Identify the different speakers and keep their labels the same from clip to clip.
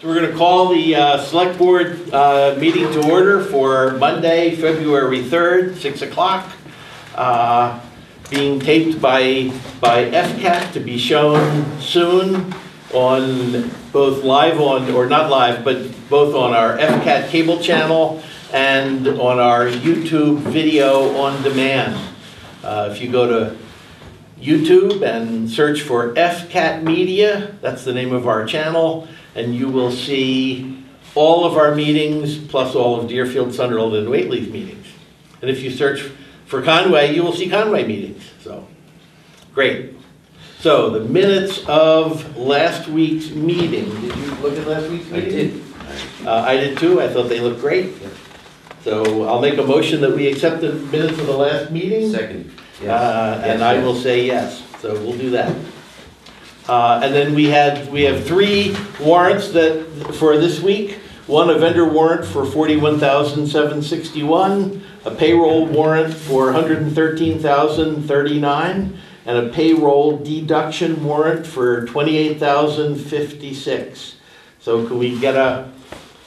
Speaker 1: So we're going to call the uh, Select Board uh, meeting to order for Monday, February 3rd, 6 o'clock. Uh, Being taped by, by FCAT to be shown soon on both live on, or not live, but both on our FCAT cable channel and on our YouTube video on demand. Uh, If you go to YouTube and search for FCAT Media, that's the name of our channel, and you will see all of our meetings, plus all of Deerfield, Sunderland, and Whately's meetings. And if you search for Conway, you will see Conway meetings, so, great. So, the minutes of last week's meeting, did you look at last week's meeting?
Speaker 2: I did.
Speaker 1: Uh, I did too, I thought they looked great. So I'll make a motion that we accept the minutes of the last meeting.
Speaker 2: Second. Yes.
Speaker 1: Uh, And
Speaker 2: Yes,
Speaker 1: I
Speaker 2: yes.
Speaker 1: will say yes, so we'll do that. Uh, And then we had, we have three warrants that, for this week. One, a vendor warrant for forty-one thousand seven sixty-one, a payroll warrant for hundred and thirteen thousand thirty-nine, and a payroll deduction warrant for twenty-eight thousand fifty-six. So can we get a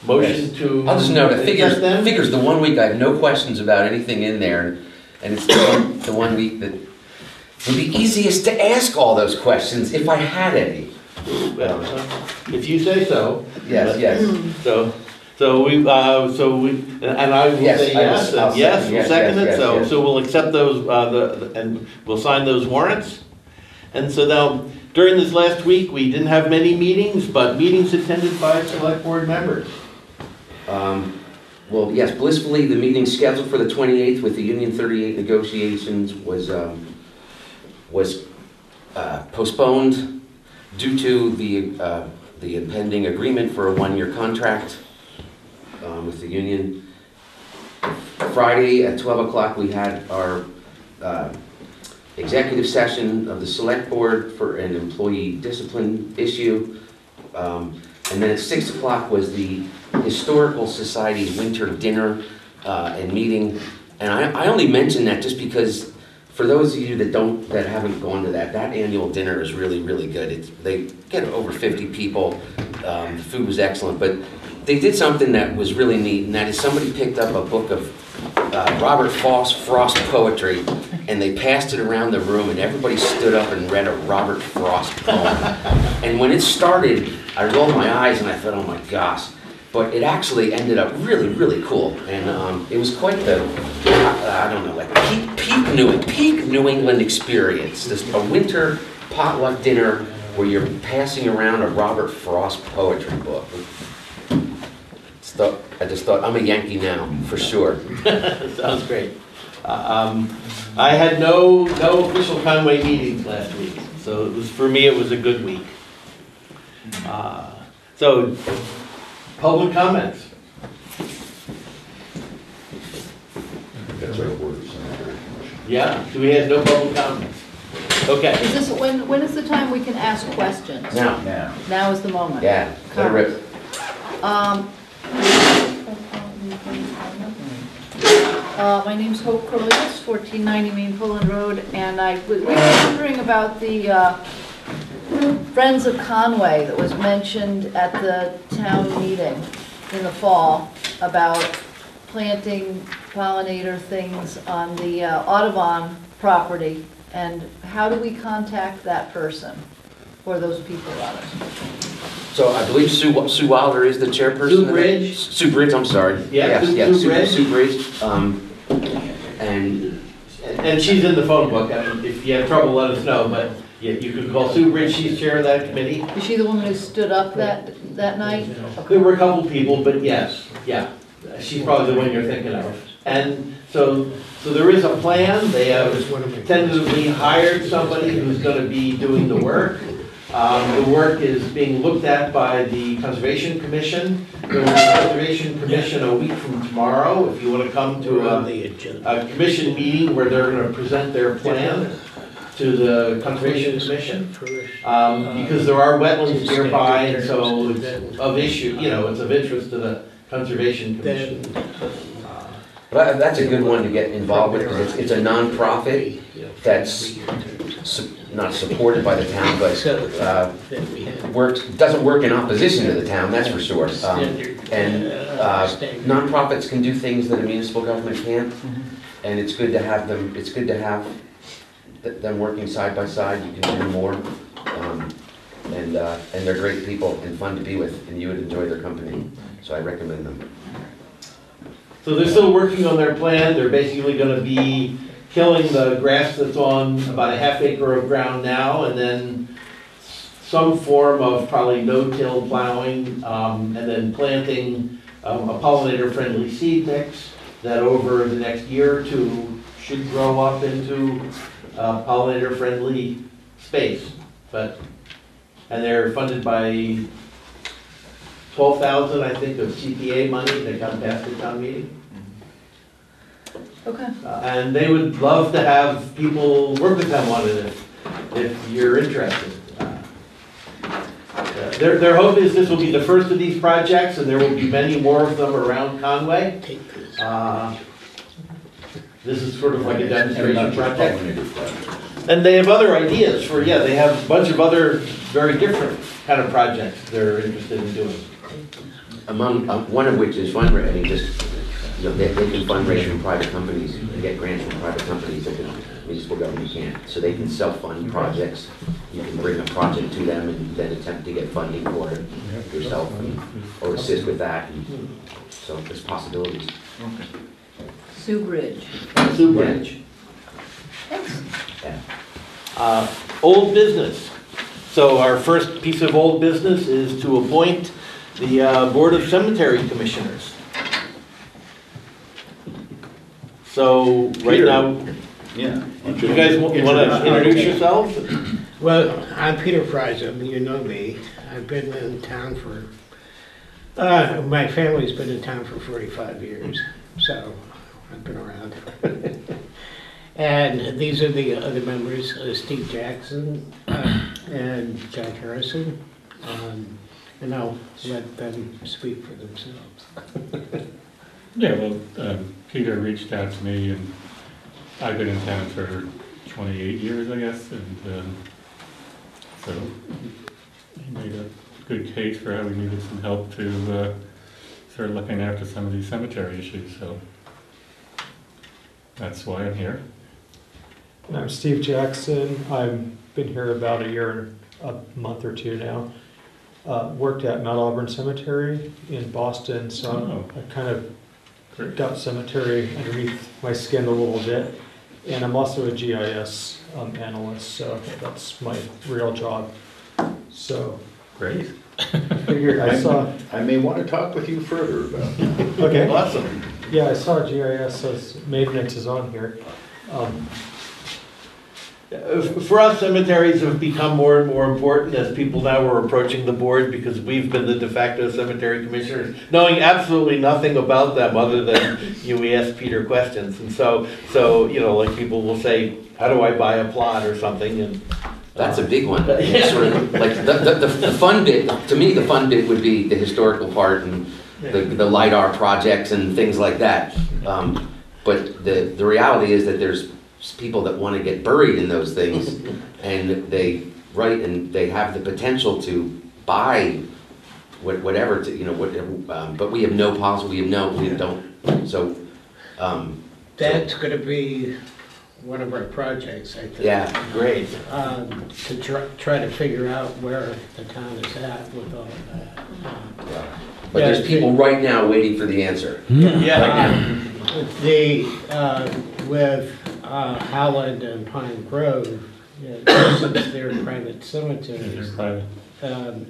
Speaker 1: motion to?
Speaker 2: I'll just note, it figures,
Speaker 1: them?
Speaker 2: figures the one week I have no questions about anything in there, and it's the one, the one week that would be easiest to ask all those questions if I had any.
Speaker 1: Well, If you say so.
Speaker 2: Yes, yes.
Speaker 1: So, so we, uh, so we, and I will
Speaker 2: Yes,
Speaker 1: say
Speaker 2: I will-
Speaker 1: yes,
Speaker 2: I'll
Speaker 1: and yes, we'll
Speaker 2: yes,
Speaker 1: second
Speaker 2: yes,
Speaker 1: it, so, so we'll accept those, uh, the, and we'll sign those warrants. And so now, during this last week, we didn't have many meetings, but meetings attended by select board members.
Speaker 2: Um, Well, yes, blissfully, the meeting scheduled for the 28th with the Union 38 negotiations was, um, was uh, postponed due to the, uh, the impending agreement for a one-year contract um, with the union. Friday at 12 o'clock, we had our uh, executive session of the select board for an employee discipline issue. Um, And then at 6 o'clock was the Historical Society winter dinner uh, and meeting. And I, I only mention that just because, for those of you that don't, that haven't gone to that, that annual dinner is really, really good. It's, they get over 50 people, um, the food was excellent, but they did something that was really neat, and that is somebody picked up a book of uh, Robert Frost, Frost poetry, and they passed it around the room, and everybody stood up and read a Robert Frost poem. And when it started, I rolled my eyes and I thought, oh my gosh. But it actually ended up really, really cool. And um, it was quite the, I, don't know, like peak, peak New, peak New England experience. Just a winter potluck dinner where you're passing around a Robert Frost poetry book. I just thought, I'm a Yankee now, for sure.
Speaker 1: Sounds great. Uh, Um, I had no, no official Conway meetings last week, so it was, for me, it was a good week. Uh, So, public comments.
Speaker 3: That's our words.
Speaker 1: Yeah, so we have no public comments? Okay.
Speaker 4: Is this, when, when is the time we can ask questions?
Speaker 2: Now,
Speaker 3: Now,
Speaker 4: Now is the moment.
Speaker 2: yeah, let it rip.
Speaker 4: Um, uh, my name's Hope Corliss, 1490 Main Poland Road, and I, we were wondering about the, uh, Friends of Conway that was mentioned at the town meeting in the fall about planting pollinator things on the uh, Audubon property, and how do we contact that person, or those people rather?
Speaker 2: So I believe Sue, Sue Wilder is the chairperson?
Speaker 1: Sue
Speaker 2: of it?
Speaker 1: Bridge.
Speaker 2: Sue Bridge, I'm sorry.
Speaker 1: Yeah,
Speaker 2: Yes,
Speaker 1: Sue-
Speaker 2: yes,
Speaker 1: Sue Bridge.
Speaker 2: Sue Bridge. Um, And,
Speaker 1: And she's in the phone book, I mean, if you have trouble, let us know, but you you could call Sue Bridge, she's chair of that committee.
Speaker 4: Is she the woman who stood up that, that night?
Speaker 1: There were a couple people, but yes, yeah, she's probably the one you're thinking of. And so, so there is a plan, they have tentatively hired somebody who's gonna be doing the work. Um, the work is being looked at by the Conservation Commission. There will be a Conservation Commission a week from tomorrow, if you wanna come to a, a commission meeting where they're gonna present their plan to the Conservation Commission. Um, because there are wetlands nearby, and so it's of issue, you know, it's of interest to the Conservation Commission.
Speaker 2: but that's a good one to get involved with, because it's, it's a nonprofit that's, su- not supported by the town, but uh,
Speaker 5: that we have
Speaker 2: works, doesn't work in opposition to the town, that's for sure. Um, And
Speaker 5: uh,
Speaker 2: uh, nonprofits can do things that a municipal government can't, and it's good to have them, it's good to have th- them working side by side, you can do more. Um, And, uh, and they're great people and fun to be with, and you would enjoy their company, so I recommend them.
Speaker 1: So they're still working on their plan, they're basically gonna be killing the grass that's on about a half acre of ground now, and then some form of probably no-till plowing, um, and then planting um, a pollinator-friendly seed mix that over the next year or two should grow up into uh, pollinator-friendly space. But, and they're funded by twelve thousand, I think, of CPA money that got passed at town meeting.
Speaker 4: Okay.
Speaker 1: Uh, And they would love to have people work with them on it if, if you're interested. Uh, Their, their hope is this will be the first of these projects, and there will be many more of them around Conway.
Speaker 5: Take this.
Speaker 1: Uh, This is sort of like a demonstration project. And they have other ideas for, yeah, they have a bunch of other very different kind of projects they're interested in doing.
Speaker 2: Among, uh, one of which is fundraising, just, you know, they, they can fundraise from private companies, and get grants from private companies that the municipal government can't. So they can self-fund projects, you can bring a project to them and then attempt to get funding for it yourself, and- or assist with that, and so there's possibilities.
Speaker 4: Sue Bridge.
Speaker 1: Sue Bridge.
Speaker 4: Thanks.
Speaker 2: Yeah.
Speaker 1: Uh, Old business. So our first piece of old business is to appoint the uh, Board of Cemetery Commissioners. So right
Speaker 3: Peter.
Speaker 1: now,
Speaker 3: Yeah.
Speaker 1: you guys want to introduce yourselves?
Speaker 5: Well, I'm Peter Friesen, you know me. I've been in town for, uh, my family's been in town for 45 years, so I've been around. And these are the other members, uh, Steve Jackson uh, and Jack Harrison. Um, And I'll let them speak for themselves.
Speaker 6: Yeah, well, um, Peter reached out to me and I've been in town for 28 years, I guess, and um, so he made a good case for how we needed some help to uh, start looking after some of these cemetery issues, so that's why I'm here.
Speaker 7: And I'm Steve Jackson. I've been here about a year, a month or two now. Uh, worked at Mount Auburn Cemetery in Boston, so
Speaker 6: Oh.
Speaker 7: I kind of
Speaker 6: Great.
Speaker 7: got cemetery underneath my skin a little bit. And I'm also a GIS um, analyst, so that's my real job. So
Speaker 6: Great.
Speaker 7: figured I saw,
Speaker 3: I may want to talk with you further about it.
Speaker 7: okay,
Speaker 1: Awesome.
Speaker 7: Yeah, I saw GIS says maintenance is on here. Um,
Speaker 1: Uh, For us, cemeteries have become more and more important as people now are approaching the board because we've been the de facto cemetery commissioners, knowing absolutely nothing about them other than you, we ask Peter questions. And so, so, you know, like people will say, how do I buy a plot or something and.
Speaker 2: That's a big one. It's sort of like, the, the, the the fun bit, to me, the fun bit would be the historical part and the, the LiDAR projects and things like that. Um, But the, the reality is that there's people that want to get buried in those things and they, right, and they have the potential to buy what- whatever, to you know, whatever, um, but we have no policy, we have no, we don't, so, um,
Speaker 5: That's gonna be one of our projects, I think.
Speaker 2: yeah,
Speaker 1: Great.
Speaker 5: um, to try, try to figure out where the town is at with all of that. Um,
Speaker 2: but there's people right now waiting for the answer.
Speaker 1: Yeah.
Speaker 5: um, The, uh, with uh, Howland and Pine Grove, yeah, since they're private
Speaker 6: They're
Speaker 5: cemeteries,
Speaker 6: private.
Speaker 5: um,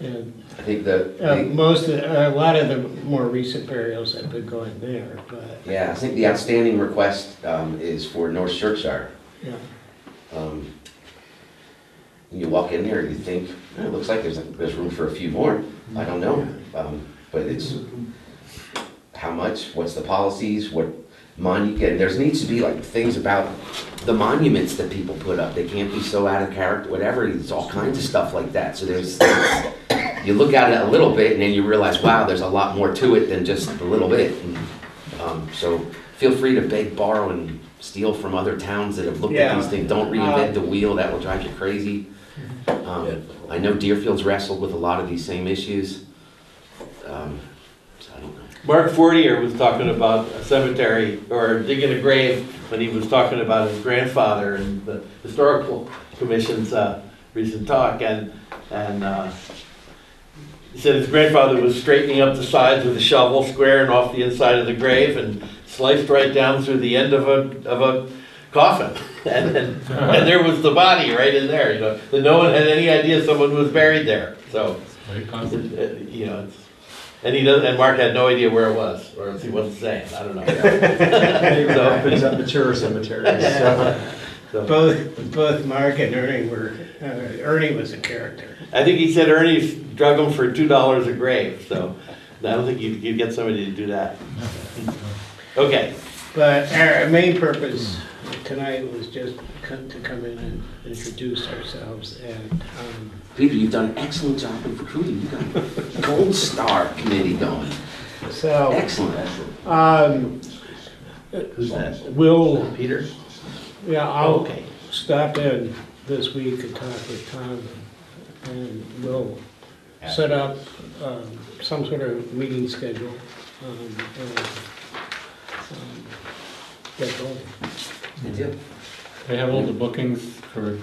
Speaker 5: and,
Speaker 2: I think the,
Speaker 5: uh,
Speaker 2: the-
Speaker 5: most, of- a lot of the more recent burials have been going there, but,
Speaker 2: yeah, I think the outstanding request um, is for North Churchshire.
Speaker 5: yeah.
Speaker 2: Um, You walk in there and you think, "Eh, it looks like there's, there's room for a few more. I don't know. Um, But it's, how much, what's the policies, what monument, there needs to be like things about the monuments that people put up. They can't be so out of character, whatever, it's all kinds of stuff like that. So there's, you look at it a little bit and then you realize, wow, there's a lot more to it than just a little bit. And, um, So feel free to beg, borrow, and steal from other towns that have looked at these things. Don't reinvent the wheel, that will drive you crazy. Um, I know Deerfield's wrestled with a lot of these same issues. Um, So I don't know.
Speaker 1: Mark Fortier was talking about a cemetery, or digging a grave, when he was talking about his grandfather and the historical commission's, uh, recent talk, and, and, uh, he said his grandfather was straightening up the sides with a shovel, squaring off the inside of the grave, and sliced right down through the end of a, of a coffin. And, and, and there was the body right in there, you know, that no one had any idea someone was buried there, so.
Speaker 6: Very.
Speaker 1: It- it- You know, it's, and he doesn't, and Mark had no idea where it was, or he wasn't saying, I don't know.
Speaker 7: It happens at mature cemeteries, so.
Speaker 1: So,
Speaker 5: Both, both Mark and Ernie were, uh, Ernie was a character.
Speaker 1: I think he said Ernie drug him for two dollars a grave, so I don't think you'd, you'd get somebody to do that. Okay,
Speaker 5: But our main purpose tonight was just co- to come in and introduce ourselves and, um,
Speaker 2: Peter, you've done an excellent job in recruiting. You got a gold star committee going.
Speaker 5: so,
Speaker 2: Excellent.
Speaker 5: um,
Speaker 3: Who's that?
Speaker 5: we'll,
Speaker 1: Peter?
Speaker 5: yeah, I'll
Speaker 1: Okay.
Speaker 5: stop in this week and talk with Tom and we'll set up, um, some sort of meeting schedule, um, and, um, get going.
Speaker 2: Good deal.
Speaker 6: They have all the bookings for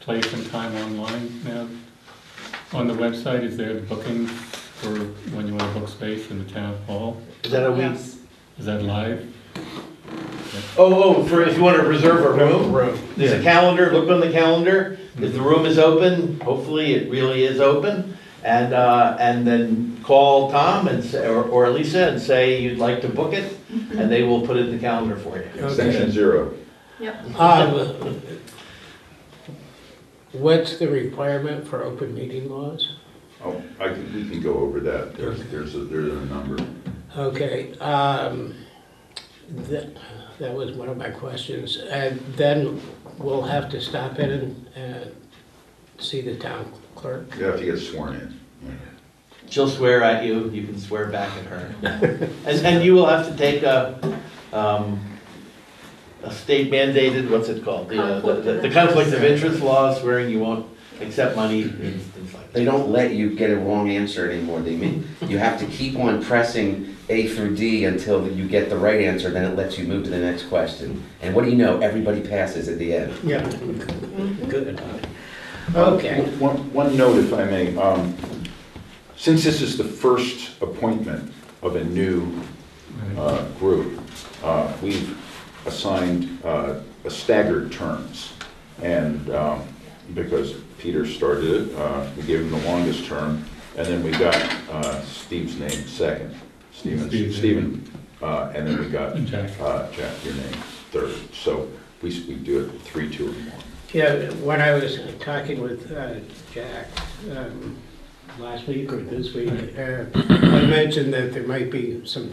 Speaker 6: place and time online now. On the website, is there the bookings for when you want to book space in the town hall?
Speaker 1: Is that a week?
Speaker 6: Is that live?
Speaker 1: Oh, oh, for if you want to reserve a room?
Speaker 5: Room.
Speaker 1: There's a calendar, look on the calendar, if the room is open, hopefully it really is open. And, uh, and then call Tom and, say- or, or Lisa and say you'd like to book it, and they will put it in the calendar for you.
Speaker 3: Extension zero.
Speaker 5: Um, What's the requirement for open meeting laws?
Speaker 3: Oh, I can, we can go over that. There's, there's, a there's a number.
Speaker 5: Okay, um, that, that was one of my questions. And then we'll have to stop in and, and see the town clerk.
Speaker 3: You have to get sworn in.
Speaker 1: She'll swear at you, you can swear back at her. And, and you will have to take a, um, a state mandated, what's it called? The, uh, the- The the conflict of interest law swearing you won't accept money and things like that.
Speaker 2: They don't let you get a wrong answer anymore. They mean, you have to keep on pressing A through D until you get the right answer, then it lets you move to the next question. And what do you know? Everybody passes at the end.
Speaker 5: Yeah. Good. Okay.
Speaker 3: One, one note, if I may, um, since this is the first appointment of a new, uh, group, uh, we've assigned, uh, a staggered terms. And, um, because Peter started it, uh, we gave him the longest term, and then we got, uh, Steve's name second. Steven,
Speaker 6: Steve.
Speaker 3: Steven, uh, and then we got,
Speaker 6: And Jack.
Speaker 3: uh, Jack, your name, third. So we, we do it three, two, and one.
Speaker 5: Yeah, when I was talking with uh, Jack um, last week or this week, uh, I mentioned that there might be some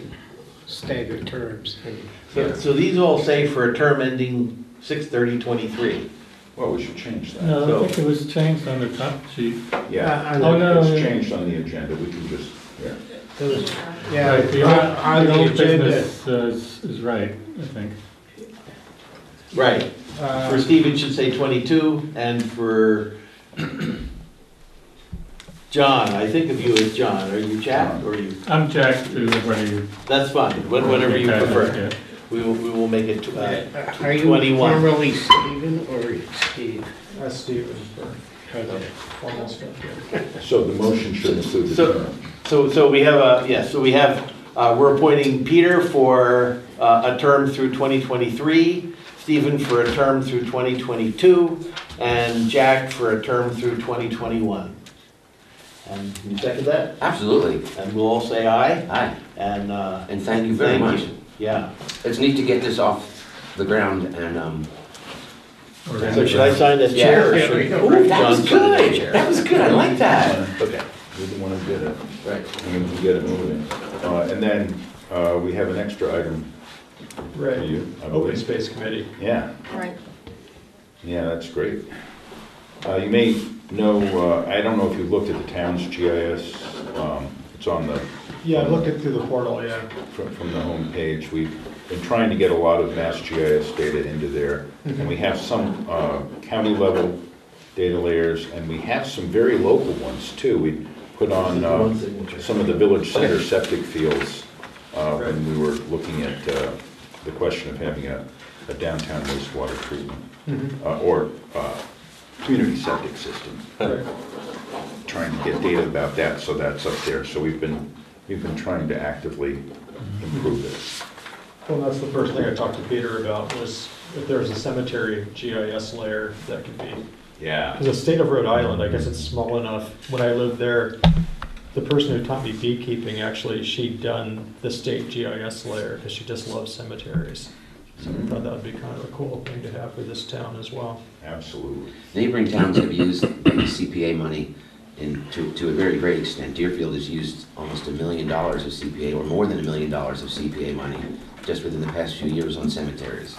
Speaker 5: staggered terms. and-
Speaker 1: So, so these all say for a term ending six thirty twenty-three.
Speaker 3: Well, we should change that.
Speaker 6: No, I think it was changed on the top sheet.
Speaker 3: Yeah,
Speaker 5: Uh, on
Speaker 6: Oh,
Speaker 5: the-
Speaker 6: no.
Speaker 3: it's changed on the agenda, we can just, yeah.
Speaker 5: there was-
Speaker 6: Right,
Speaker 5: Yeah,
Speaker 6: the
Speaker 5: on-
Speaker 6: old-
Speaker 5: on
Speaker 6: the
Speaker 5: the
Speaker 6: old
Speaker 5: agenda.
Speaker 6: business uh, is is right, I think.
Speaker 1: Right.
Speaker 5: uh,
Speaker 1: For Steve, it should say twenty-two, and for John, I think of you as John, are you Jack, or are you,
Speaker 6: I'm Jack to whether
Speaker 1: that's fine, wh- whatever you
Speaker 6: Okay,
Speaker 1: prefer.
Speaker 6: Yeah.
Speaker 1: We will, we will make it, uh,
Speaker 5: uh, Are you
Speaker 1: 21.
Speaker 5: formerly Stephen or Steve?
Speaker 7: That's Stephen
Speaker 5: Okay.
Speaker 7: formal stuff, yeah.
Speaker 3: So the motion should include the
Speaker 1: So-
Speaker 3: term.
Speaker 1: So, so we have a, yeah, so we have, uh, we're appointing Peter for, uh, a term through twenty twenty-three, Stephen for a term through twenty twenty-two, and Jack for a term through twenty twenty-one. And can you second that?
Speaker 2: Absolutely.
Speaker 1: And we'll all say aye,
Speaker 2: Aye.
Speaker 1: and, uh,
Speaker 2: and thank you very
Speaker 1: Thank
Speaker 2: much.
Speaker 1: you. Yeah.
Speaker 2: It's neat to get this off the ground and, um,
Speaker 1: So should I sign this chair, or
Speaker 5: Yeah,
Speaker 1: should?
Speaker 5: we go.
Speaker 2: Ooh, that
Speaker 1: John
Speaker 2: was
Speaker 1: sign as
Speaker 2: good.
Speaker 1: chair?
Speaker 2: That was good. I like that.
Speaker 1: Okay.
Speaker 3: You're the one who did it,
Speaker 2: Right.
Speaker 3: and we get it moving. Uh, and then, uh, we have an extra item for
Speaker 7: Right,
Speaker 3: you, I
Speaker 7: open
Speaker 3: believe.
Speaker 7: space committee.
Speaker 3: Yeah,
Speaker 4: Right.
Speaker 3: yeah, that's great. Uh, you may know, uh, I don't know if you looked at the town's GIS, um, It's on the,
Speaker 7: Yeah, I looked it through the portal, yeah.
Speaker 3: from from the homepage. We've been trying to get a lot of Mass GIS data into there. And we have some uh, county level data layers, and we have some very local ones too. We put on uh, some of the village center septic fields uh, when we were looking at uh, the question of having a a downtown wastewater treatment, uh, or uh, community septic system.
Speaker 7: Right.
Speaker 3: Trying to get data about that, so that's up there. So we've been, we've been trying to actively improve it.
Speaker 7: Well, that's the first thing I talked to Peter about was if there's a cemetery GIS layer that could be.
Speaker 3: Yeah.
Speaker 7: Because the state of Rhode Island, I guess it's small enough. When I lived there, the person who taught me beekeeping, actually, she'd done the state GIS layer because she just loves cemeteries. So I thought that would be kind of a cool thing to have for this town as well.
Speaker 3: Absolutely.
Speaker 2: Neighboring towns have used the CPA money in, to, to a very great extent. Deerfield has used almost a million dollars of CPA, or more than a million dollars of CPA money, just within the past few years on cemeteries.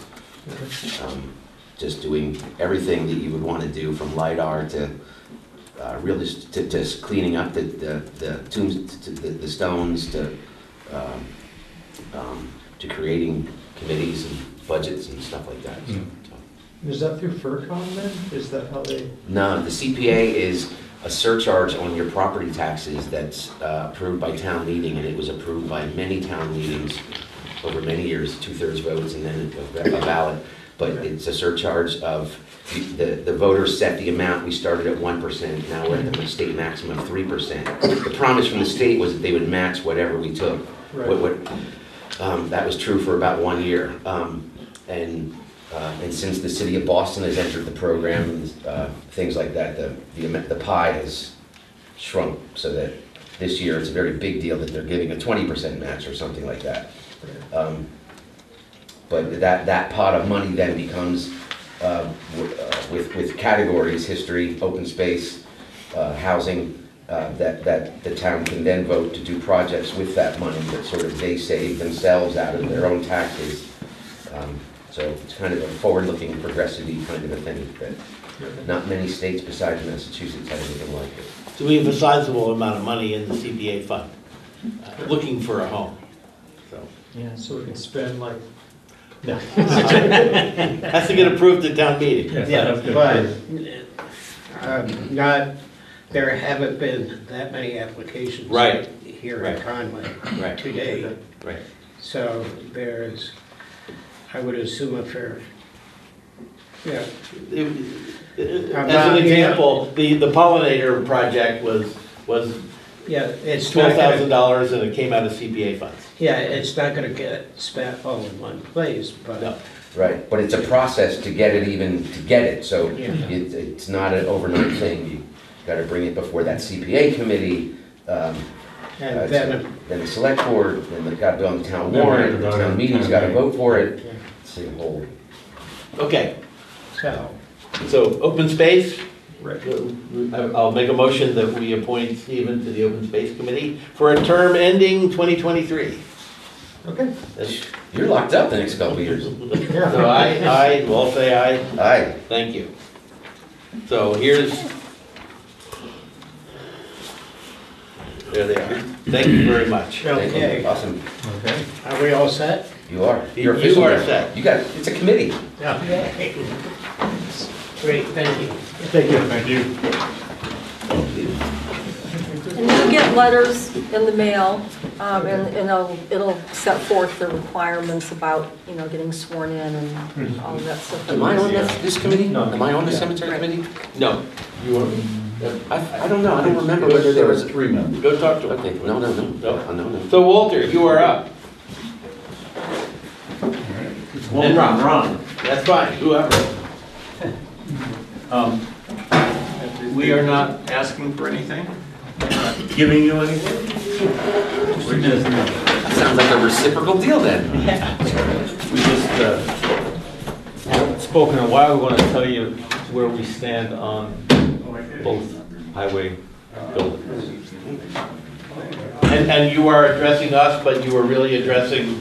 Speaker 2: Um, Just doing everything that you would want to do, from LiDAR to, uh, really, just to, to cleaning up the, the the tombs, to the, the stones, to, um, um, to creating committees and budgets and stuff like that. So,
Speaker 6: Mm.
Speaker 7: Is that through FRCOG then? Is that how they?
Speaker 2: No, the CPA is a surcharge on your property taxes that's uh, approved by town meeting, and it was approved by many town meetings over many years, two-thirds votes and then a ballot. But it's a surcharge of, the, the voters set the amount, we started at one percent, now we're at the state maximum of three percent. The promise from the state was that they would match whatever we took. What, what, um, that was true for about one year. Um, and, uh, and since the city of Boston has entered the program, uh, things like that, the, the, the pie has shrunk so that this year it's a very big deal that they're giving a twenty percent match or something like that. Um, But that, that pot of money then becomes, uh, uh, with, with categories, history, open space, uh, housing, uh, that, that the town can then vote to do projects with that money that sort of they save themselves out of their own taxes. Um, So it's kind of a forward-looking, progressive kind of a thing that not many states besides Massachusetts have anything like it.
Speaker 1: So we have a sizable amount of money in the CPA fund, uh, looking for a home. So,
Speaker 7: Yeah, so we can spend like, no.
Speaker 1: Has to get approved at town meeting.
Speaker 6: Yes,
Speaker 5: Yeah,
Speaker 6: that's good.
Speaker 5: but, um, not, there haven't been that many applications.
Speaker 1: Right.
Speaker 5: Here in
Speaker 1: Right.
Speaker 5: Conway
Speaker 1: Right.
Speaker 5: today,
Speaker 1: Right.
Speaker 5: so there's, I would assume a fair, yeah,
Speaker 1: It-
Speaker 5: I'm
Speaker 1: As
Speaker 5: not-
Speaker 1: an
Speaker 5: yeah.
Speaker 1: example, the, the pollinator project was, was
Speaker 5: yeah, it's not
Speaker 1: twelve thousand
Speaker 5: gonna,
Speaker 1: dollars and it came out of CPA funds.
Speaker 5: yeah, it's not gonna get spent all in one place, but,
Speaker 1: No.
Speaker 2: Right, but it's a process to get it even, to get it, so
Speaker 5: Yeah.
Speaker 2: it, it's not an overnight thing. You gotta bring it before that CPA committee, um, uh,
Speaker 5: and then,
Speaker 2: then the select board, then they've gotta be on the town
Speaker 6: Then
Speaker 2: warrant,
Speaker 6: to
Speaker 2: the town
Speaker 6: on
Speaker 2: meeting's gotta vote for it.
Speaker 5: Yeah.
Speaker 2: It's a whole,
Speaker 1: Okay,
Speaker 5: so,
Speaker 1: so open space,
Speaker 7: Right.
Speaker 1: I- I'll make a motion that we appoint Stephen to the Open Space Committee for a term ending 2023.
Speaker 7: Okay.
Speaker 2: you're locked up the next couple of years.
Speaker 1: So I, I will say aye,
Speaker 2: Aye.
Speaker 1: thank you. So here's, there they are. Thank you very much.
Speaker 2: Thank you.
Speaker 5: okay,
Speaker 2: Awesome,
Speaker 6: Okay.
Speaker 5: are we all set?
Speaker 2: You are.
Speaker 1: You-
Speaker 2: You're
Speaker 1: you
Speaker 2: official
Speaker 1: are
Speaker 2: now.
Speaker 1: set.
Speaker 2: You got, it's a committee.
Speaker 5: Yeah. Great, thank you.
Speaker 7: Thank you.
Speaker 6: Thank you.
Speaker 8: And you'll get letters in the mail, um, and, and it'll, it'll set forth the requirements about, you know, getting sworn in and all of that stuff.
Speaker 2: Am I on this, this committee?
Speaker 7: No.
Speaker 2: Am I on the cemetery committee?
Speaker 1: No, you are?
Speaker 2: I, I don't know, I don't remember whether there was,
Speaker 3: Three members.
Speaker 1: go talk to him.
Speaker 2: okay, no, no, no,
Speaker 1: No.
Speaker 2: no, no, no.
Speaker 1: So Walter, you are up. And Ron.
Speaker 9: Ron,
Speaker 1: That's fine, whoever.
Speaker 9: um, we are not asking for anything, not giving you anything. We're just,
Speaker 2: sounds like a reciprocal deal then.
Speaker 9: we just, uh, haven't spoken in a while, we want to tell you where we stand on both highway buildings.
Speaker 1: And, and you are addressing us, but you are really addressing,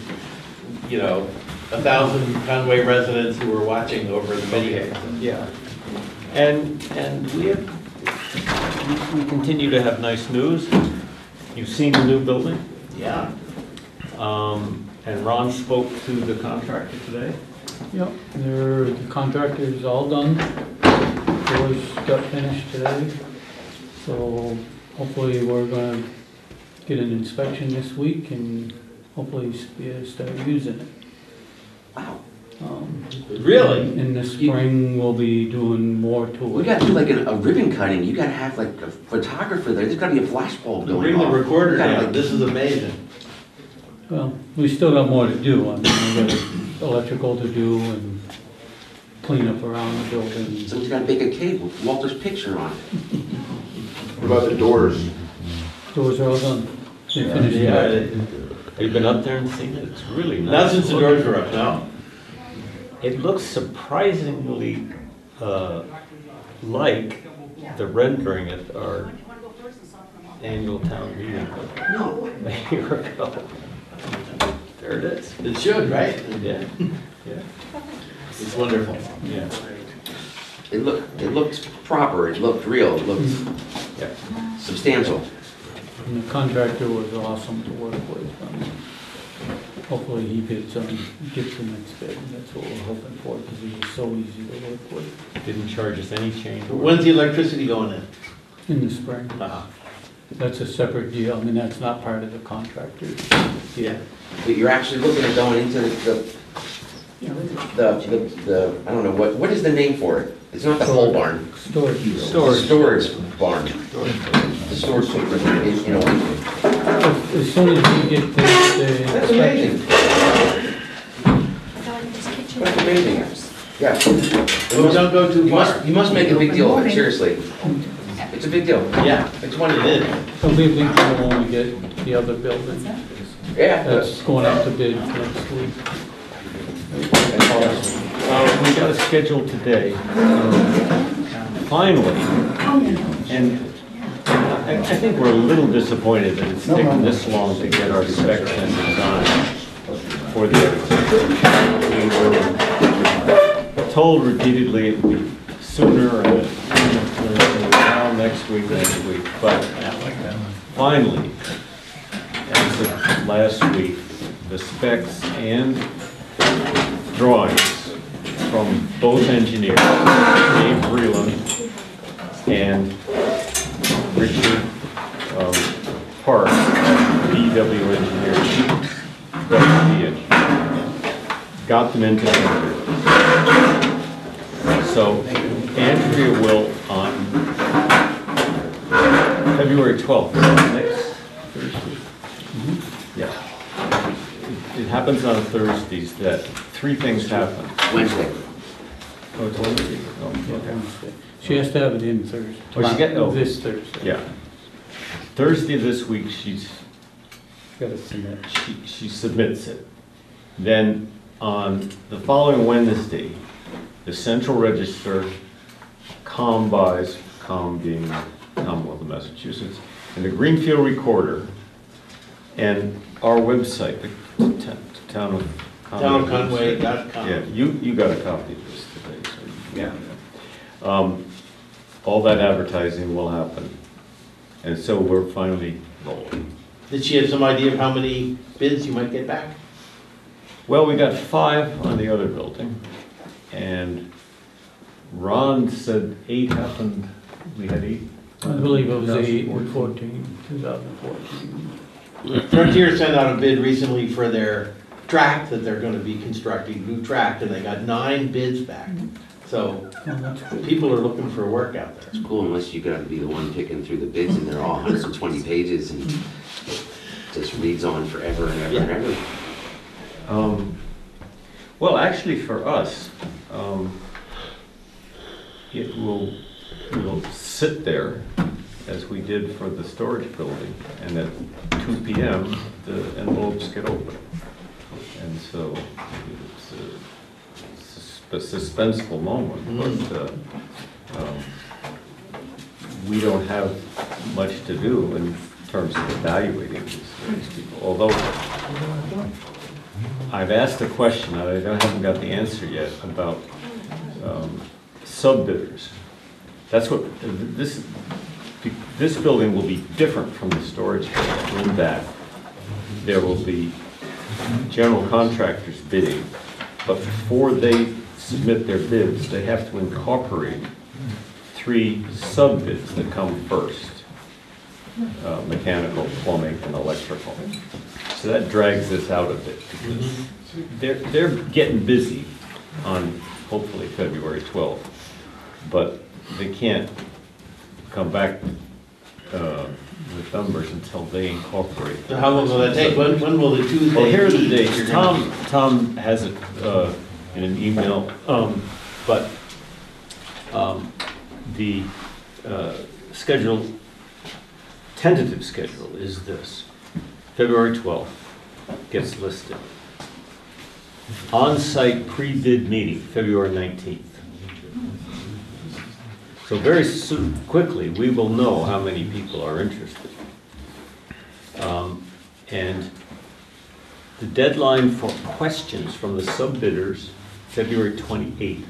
Speaker 1: you know, a thousand Conway residents who were watching over the video.
Speaker 9: Yeah. And, and we have, we- we continue to have nice news. you've seen the new building,
Speaker 1: Yeah.
Speaker 9: um, and Ron spoke to the contractor today.
Speaker 10: Yep, there, the is all done. Doors got finished today. So hopefully we're gonna get an inspection this week and hopefully be able start using it.
Speaker 2: Wow.
Speaker 10: Um,
Speaker 1: Really?
Speaker 10: In the spring, we'll be doing more to it.
Speaker 2: We gotta do like a a ribbon cutting, you gotta have like a photographer there, there's gotta be a flash bulb going
Speaker 1: Bring the
Speaker 2: off.
Speaker 1: recorder
Speaker 2: You gotta,
Speaker 1: down,
Speaker 2: like,
Speaker 1: this is amazing.
Speaker 10: Well, we still got more to do. I mean, we got electrical to do and clean up around the building.
Speaker 2: Someone's gotta make a cake with Walter's picture on it.
Speaker 3: What about the doors?
Speaker 10: Doors are all done. They finished.
Speaker 9: Yeah,
Speaker 10: it.
Speaker 9: Have you been up there and seen it? It's really nice.
Speaker 1: Not since the doors were up, no?
Speaker 9: It looks surprisingly uh, like the rendering at our annual town meeting No. a year ago. There it is.
Speaker 1: It should, right?
Speaker 9: Yeah, yeah,
Speaker 1: It's wonderful.
Speaker 9: yeah.
Speaker 2: It looked, it looked proper, it looked real, it looked
Speaker 9: Yeah.
Speaker 2: substantial.
Speaker 10: And the contractor was awesome to work with. Um, Hopefully he gets, um, gets the next bid. and That's what we're hoping for because he was so easy to work with
Speaker 9: Didn't charge us any change. order.
Speaker 1: When's the electricity going in?
Speaker 10: in the spring.
Speaker 1: Uh-huh.
Speaker 10: That's a separate deal. I mean, that's not part of the contractor.
Speaker 1: Yeah.
Speaker 2: But you're actually looking at going into the, the, the, the, the- I don't know, what, what is the name for it? It's not the whole barn.
Speaker 10: Storage.
Speaker 2: Storage. Storage barn. The storage, you know,
Speaker 10: As as soon as we get the, the
Speaker 2: that's amazing. That's amazing. Yeah.
Speaker 1: Well, don't go too
Speaker 2: You
Speaker 1: far.
Speaker 2: must, you must make a big deal of it, seriously. It's a big deal.
Speaker 1: Yeah,
Speaker 2: It's
Speaker 1: it
Speaker 2: wonderful.
Speaker 1: is.
Speaker 10: It'll be a big deal when we get the other building.
Speaker 2: Yeah.
Speaker 10: That's going out to bid next week.
Speaker 9: Uh, we got a schedule today, finally, and I, I think we're a little disappointed that it's taken this long to get our specs and design for the, we were told repeatedly it would be sooner and now next week, next week, but finally, as of last week, the specs and drawings from both engineers, Dave Breland and Richard um, Park, BW Engineering, WB Engineering, got them into Andrea. So Andrea will on February 12th, next Thursday. Yeah. It- It happens on Thursdays that three things happen.
Speaker 2: Wednesday.
Speaker 9: Oh, it's Wednesday? Oh, okay.
Speaker 10: She has to have it in Thursday.
Speaker 9: Oh, she get- oh.
Speaker 10: This Thursday.
Speaker 9: Yeah. Thursday this week, she's,
Speaker 10: Got to submit.
Speaker 9: she, she submits it. Then on the following Wednesday, the Central Register, COMMBUYS, Com being Commonwealth of Massachusetts, and the Greenfield Recorder, and our website, the t- town of. Conway website.
Speaker 1: Townconway.com.
Speaker 9: Yeah, you, you got a copy of this today, so. you can- Um, All that advertising will happen, and so we're finally rolling.
Speaker 1: Did she have some idea of how many bids you might get back?
Speaker 9: Well, we got five on the other building, and Ron said eight happened, we had eight.
Speaker 10: I believe it was eight and fourteen, two thousand fourteen.
Speaker 1: Frontier sent out a bid recently for their track that they're gonna be constructing, new track, and they got nine bids back. So
Speaker 10: Well, that's good.
Speaker 1: people are looking for work out there.
Speaker 2: It's cool unless you gotta be the one picking through the bids and they're all 120 pages and it just reads on forever and ever and ever.
Speaker 9: Um, Well, actually, for us, um, it will, will sit there as we did for the storage building, and at two PM, the envelopes get open. And so it's a sus- suspenseful moment, but uh, um, we don't have much to do in terms of evaluating these these people, although I've asked a question, I don't- haven't got the answer yet, about um, sub-bidders. That's what, this, this building will be different from the storage building in that there will be general contractors bidding, but before they submit their bids, they have to incorporate three sub-bids that come first. Uh, Mechanical, plumbing, and electrical. So that drags this out a bit. because They're, they're getting busy on hopefully February 12th, but they can't come back uh, with numbers until they incorporate.
Speaker 1: So how long will that take? When, when will the Tuesday?
Speaker 9: Well, here are the
Speaker 1: be?
Speaker 9: dates.
Speaker 1: You're gonna-
Speaker 9: Tom, Tom has it uh, in an email, um, but um, the uh, schedule, tentative schedule is this. February 12th gets listed. On-site pre-bid meeting, February 19th. So very soon, quickly, we will know how many people are interested. Um, And the deadline for questions from the sub-bidders, February 28th.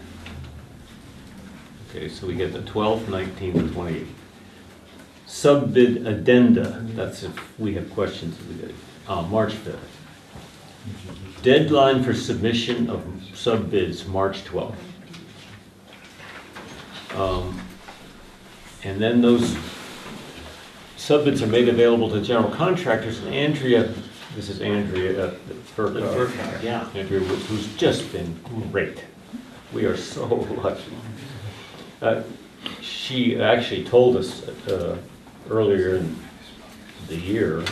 Speaker 9: Okay, so we get the 12th, 19th, and 28th. Sub-bid addenda, that's if we have questions, uh, March 5th. Deadline for submission of sub-bids, March 12th. Um, And then those sub-bids are made available to general contractors, and Andrea, this is Andrea uh.
Speaker 1: Yeah.
Speaker 9: Andrea, who's just been great. We are so lucky. Uh, She actually told us uh, earlier in the year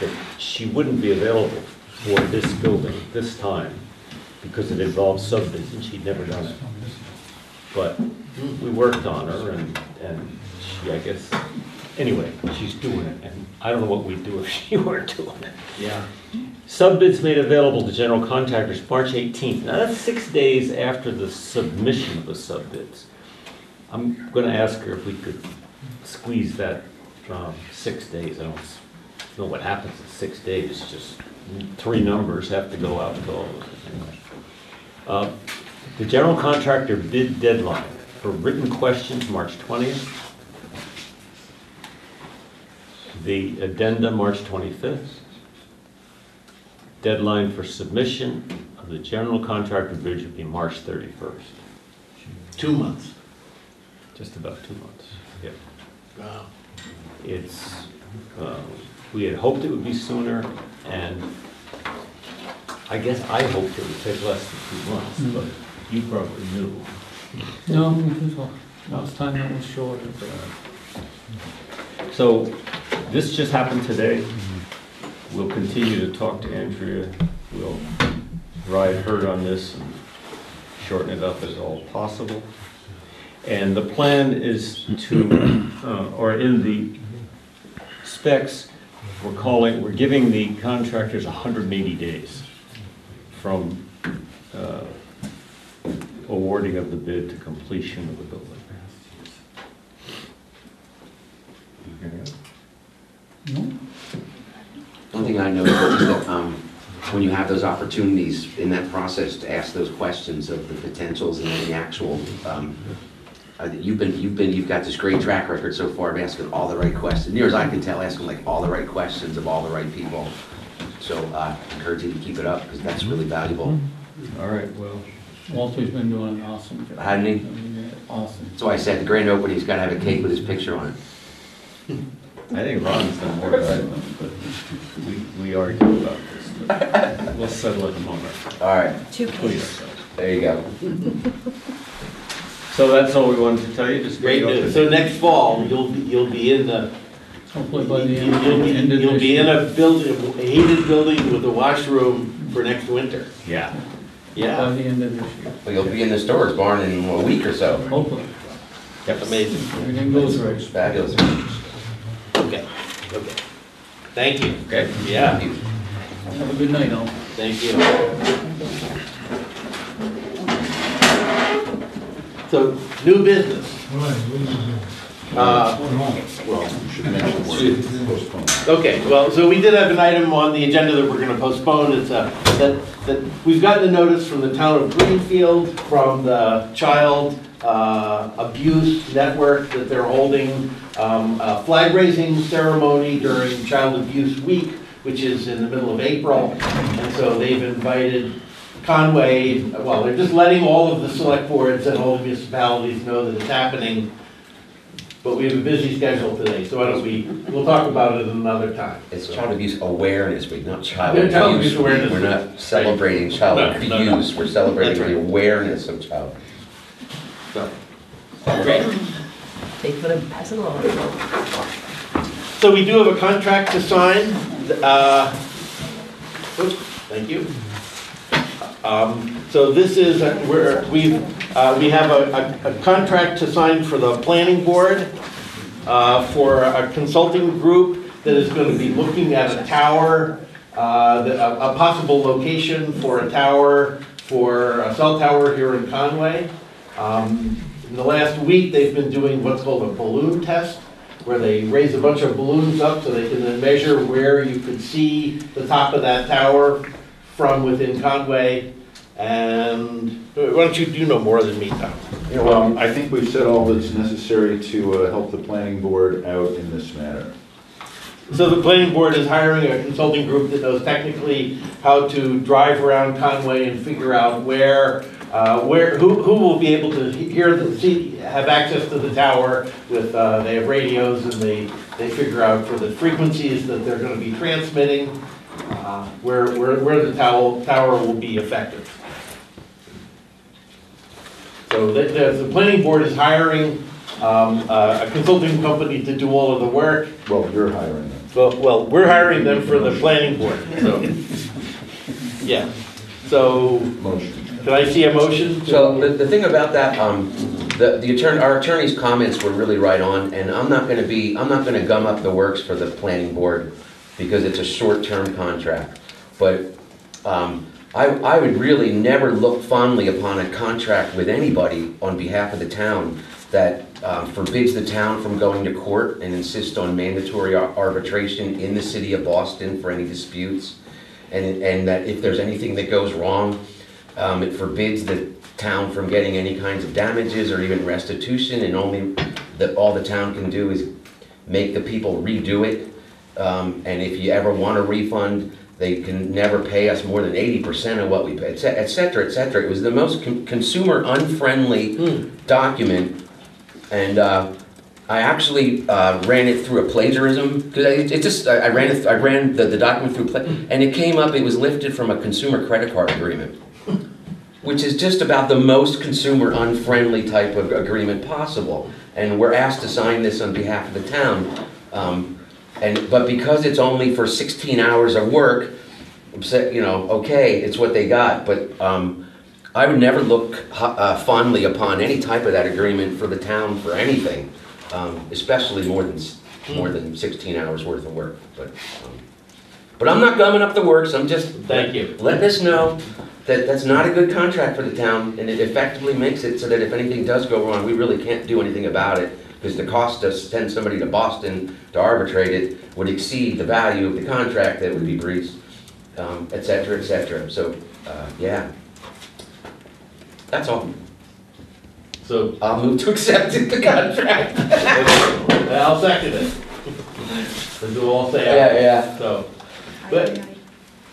Speaker 9: that she wouldn't be available for this building this time because it involves sub-bids, and she'd never done it. But we worked on her, and, and she, I guess, anyway, she's doing it, and I don't know what we'd do if she weren't doing it.
Speaker 1: Yeah.
Speaker 9: Sub-bids made available to general contractors March 18th. Now, that's six days after the submission of the sub-bids. I'm going to ask her if we could squeeze that um, six days. I don't know what happens in six days, just three numbers have to go out to all of us. Anyway. Uh, The general contractor bid deadline for written questions, March 20th. The addenda, March 25th. Deadline for submission of the general contractor bid would be March 31st,
Speaker 1: Two months.
Speaker 9: just about two months. Yeah.
Speaker 1: Wow.
Speaker 9: It's, uh, we had hoped it would be sooner, and I guess I hoped it would take less than two months, but you probably knew.
Speaker 11: No, because uh, last time it was short.
Speaker 9: So this just happened today. We'll continue to talk to Andrea. We'll ride her on this and shorten it up as all possible. And the plan is to, uh, or in the specs, we're calling, we're giving the contractors 180 days from uh, awarding of the bid to completion of the building. Anything else?
Speaker 2: One thing I know is that um, when you have those opportunities in that process to ask those questions of the potentials and the actual, um, uh, you've been, you've been, you've got this great track record so far of asking all the right questions. Near as I can tell, asking like all the right questions of all the right people. So uh, I encourage you to keep it up because that's really valuable.
Speaker 9: All right, well,
Speaker 11: Walter's been doing an awesome job.
Speaker 2: Hadn't he?
Speaker 11: I mean, Awesome.
Speaker 2: That's why I said the grand opening's got to have a cake with his picture on it.
Speaker 9: I think Ron's done more than I have, but we, we argue about this. but We'll settle it in a moment.
Speaker 2: All right,
Speaker 8: Two
Speaker 9: Please.
Speaker 8: cakes.
Speaker 2: there you go.
Speaker 9: So that's all we wanted to tell you, just.
Speaker 1: Great news. So next fall, you'll, be you'll be in the,
Speaker 11: Hopefully by the end,
Speaker 1: you'll be,
Speaker 11: end of
Speaker 1: you'll
Speaker 11: this
Speaker 1: be in
Speaker 11: year.
Speaker 1: a building, a heated building with a washroom for next winter.
Speaker 9: Yeah. Yeah.
Speaker 11: By
Speaker 1: Yeah,
Speaker 11: the end of this year,
Speaker 2: Well, you'll be in the storage barn in a week or so.
Speaker 11: hopefully.
Speaker 9: Yep.
Speaker 1: amazing.
Speaker 11: Everything goes right.
Speaker 2: Fabulous.
Speaker 1: Okay, okay. Thank you.
Speaker 2: Okay?
Speaker 1: Yeah,
Speaker 2: Thank you.
Speaker 11: Have a good night, all.
Speaker 1: thank you. So, new business. Uh,
Speaker 3: Well, you should mention we're postponing.
Speaker 1: Okay, well, so we did have an item on the agenda that we're gonna postpone, it's uh that, that, we've gotten a notice from the town of Greenfield, from the child uh, abuse network that they're holding um, a flag raising ceremony during Child Abuse Week, which is in the middle of April. And so they've invited Conway, well, they're just letting all of the select boards and all the municipalities know that it's happening. But we have a busy schedule today, so why don't we, we'll talk about it another time.
Speaker 2: It's Child Abuse Awareness Week, not Child
Speaker 1: Yeah, Child
Speaker 2: Abuse Week.
Speaker 1: Awareness
Speaker 2: We're not celebrating child
Speaker 1: No, no, no.
Speaker 2: abuse, we're celebrating
Speaker 1: That's
Speaker 2: the awareness of child.
Speaker 1: So, Great.
Speaker 8: Take it and pass it along.
Speaker 1: So we do have a contract to sign. uh, oops, Thank you. Um, So this is, a- we're, we, uh, we have a, a a contract to sign for the planning board uh, for a consulting group that is going to be looking at a tower, uh, the- a a possible location for a tower, for a cell tower here in Conway. Um, In the last week, they've been doing what's called a balloon test, where they raise a bunch of balloons up so they can then measure where you could see the top of that tower from within Conway. And, why don't you, you know more than me, Tom?
Speaker 2: You know,
Speaker 3: Um, I think we've said all that's necessary to uh, help the planning board out in this matter.
Speaker 1: So the planning board is hiring a consulting group that knows technically how to drive around Conway and figure out where, uh, where, who, who will be able to hear, the see, have access to the tower with, uh, they have radios and they, they figure out for the frequencies that they're gonna be transmitting, uh, where, where, where the tower, tower will be effective. So the, the, the planning board is hiring, um, a a consulting company to do all of the work.
Speaker 3: Well, you're hiring them.
Speaker 1: Well, well, we're hiring them for the planning board, so, yeah. So,
Speaker 3: Motion.
Speaker 1: Can I see a motion?
Speaker 2: So the, the thing about that, um, the, the attorney, our attorney's comments were really right on, and I'm not gonna be, I'm not gonna gum up the works for the planning board because it's a short-term contract. But, um, I, I would really never look fondly upon a contract with anybody on behalf of the town that um, forbids the town from going to court and insists on mandatory ar- arbitration in the city of Boston for any disputes. And, and that if there's anything that goes wrong, um, it forbids the town from getting any kinds of damages or even restitution, and only, that all the town can do is make the people redo it. Um, and if you ever want a refund, they can never pay us more than eighty percent of what we pay, et cetera, et cetera. It was the most con- consumer unfriendly document, and, uh, I actually, uh, ran it through a plagiarism, because it, it just, I I ran it, I ran the, the document through, and it came up, it was lifted from a consumer credit card agreement which is just about the most consumer unfriendly type of agreement possible. And we're asked to sign this on behalf of the town. Um, And, but because it's only for 16 hours of work, you know, okay, it's what they got. But um, I would never look uh, fondly upon any type of that agreement for the town for anything, um, especially more than, more than 16 hours worth of work. But, um, but I'm not gumming up the works, I'm just
Speaker 1: Thank you.
Speaker 2: letting us know that that's not a good contract for the town, and it effectively makes it so that if anything does go wrong, we really can't do anything about it, because the cost to send somebody to Boston to arbitrate it would exceed the value of the contract that would be breached, um, et cetera, et cetera. So, uh, yeah. That's all.
Speaker 1: So,
Speaker 2: I'll move to accept the contract.
Speaker 1: I'll second it. And we'll all say
Speaker 2: Yeah, yeah,
Speaker 1: So, but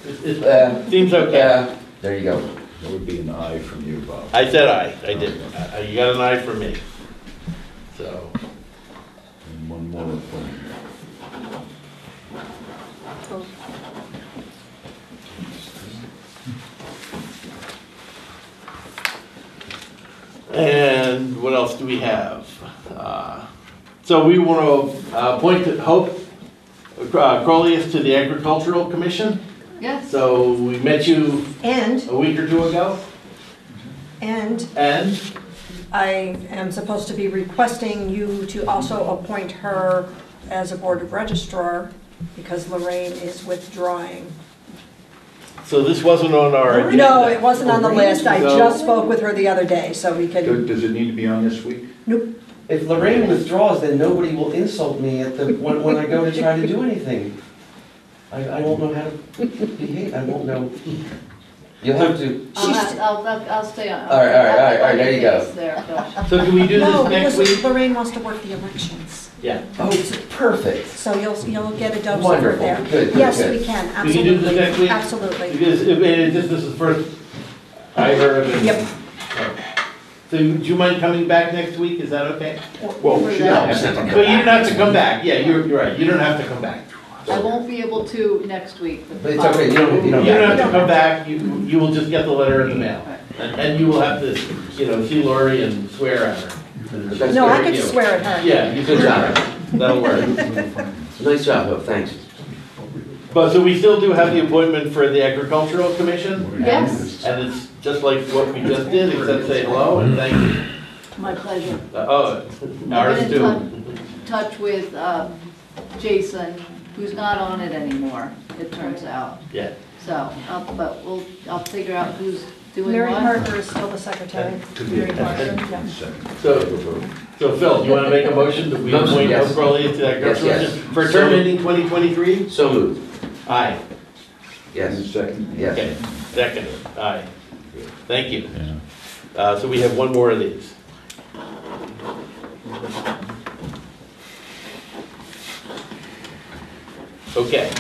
Speaker 1: it, it
Speaker 2: Uh,
Speaker 1: seems okay.
Speaker 2: yeah. There you go.
Speaker 3: That would be an aye from you, Bob.
Speaker 1: I said aye, I did. Uh, You got an aye from me. So,
Speaker 3: And one more appointment.
Speaker 1: and what else do we have? Uh, So we want to appoint Hope uh, Crolius to the Agricultural Commission.
Speaker 4: Yes.
Speaker 1: So we met you
Speaker 12: And,
Speaker 1: a week or two ago,
Speaker 12: and
Speaker 1: and
Speaker 12: I am supposed to be requesting you to also appoint her as a Board of Registrar because Lorraine is withdrawing.
Speaker 1: so this wasn't on our agenda.
Speaker 12: No, it wasn't on the list. I
Speaker 1: So-
Speaker 12: just spoke with her the other day, so we
Speaker 3: Do-
Speaker 12: could,
Speaker 3: Does it need to be on this week? Nope.
Speaker 2: If Lorraine withdraws, then nobody will insult me at the, when, when I go to try to do anything. I, I won't know how to behave, I won't know. You'll have to,
Speaker 4: I'll, have- I'll, I'll I'll stay on.
Speaker 2: All right, all right, all right, all right, there you go.
Speaker 4: There, gosh.
Speaker 1: So can we do
Speaker 12: No,
Speaker 1: this next
Speaker 12: because
Speaker 1: week?
Speaker 12: Lorraine wants to work the elections,
Speaker 1: Yeah.
Speaker 2: oh, perfect.
Speaker 12: so you'll, you'll get a dose of her
Speaker 2: Wonderful.
Speaker 12: there.
Speaker 2: Good, good,
Speaker 12: Yes,
Speaker 2: good.
Speaker 12: we can,
Speaker 1: We can do this next
Speaker 12: absolutely,
Speaker 1: week?
Speaker 12: absolutely.
Speaker 1: Because if it, this, this is the first I heard of it.
Speaker 12: Yep.
Speaker 1: So do you mind coming back next week? Is that okay?
Speaker 3: Well, she
Speaker 2: No,
Speaker 3: has
Speaker 2: it's
Speaker 3: to
Speaker 2: not
Speaker 1: But you don't have to come back. Yeah, you're, you're right. You don't have to come back.
Speaker 4: I won't be able to next week. but the
Speaker 2: But it's okay, you don't, you
Speaker 1: You
Speaker 2: don't.
Speaker 1: don't have to come back. You, you will just get the letter in the mail. And, and you will have to, you know, see Lori and swear at her.
Speaker 2: That's
Speaker 12: No, I
Speaker 2: good.
Speaker 12: could
Speaker 1: you.
Speaker 12: swear at her.
Speaker 1: Yeah, you
Speaker 2: Good
Speaker 1: can
Speaker 2: job.
Speaker 1: That'll work.
Speaker 2: Nice job, Hope, thanks.
Speaker 1: But, so we still do have the appointment for the agricultural commission?
Speaker 4: Yes,
Speaker 1: And it's just like what we just did, except say hello and thank you.
Speaker 4: my pleasure.
Speaker 1: Uh, Oh, ours
Speaker 4: I've been
Speaker 1: too.
Speaker 4: in tou- touch with um, Jason, who's not on it anymore, it turns out.
Speaker 1: Yeah.
Speaker 4: So, I'll- but we'll, I'll figure out who's doing
Speaker 12: Mary
Speaker 4: what.
Speaker 12: Parker is still the secretary. Mary Parker, yeah.
Speaker 1: So, so Phil, do you want to make a motion that we
Speaker 2: Motion,
Speaker 1: appoint
Speaker 2: yes.
Speaker 1: Hope Crowley to that
Speaker 2: Yes, yes.
Speaker 1: commission? For a term ending 2023?
Speaker 2: So moved.
Speaker 1: Aye.
Speaker 2: Yes,
Speaker 3: second?
Speaker 2: yes.
Speaker 1: Okay, second, aye. Thank you. Uh, so we have one more of these. Okay.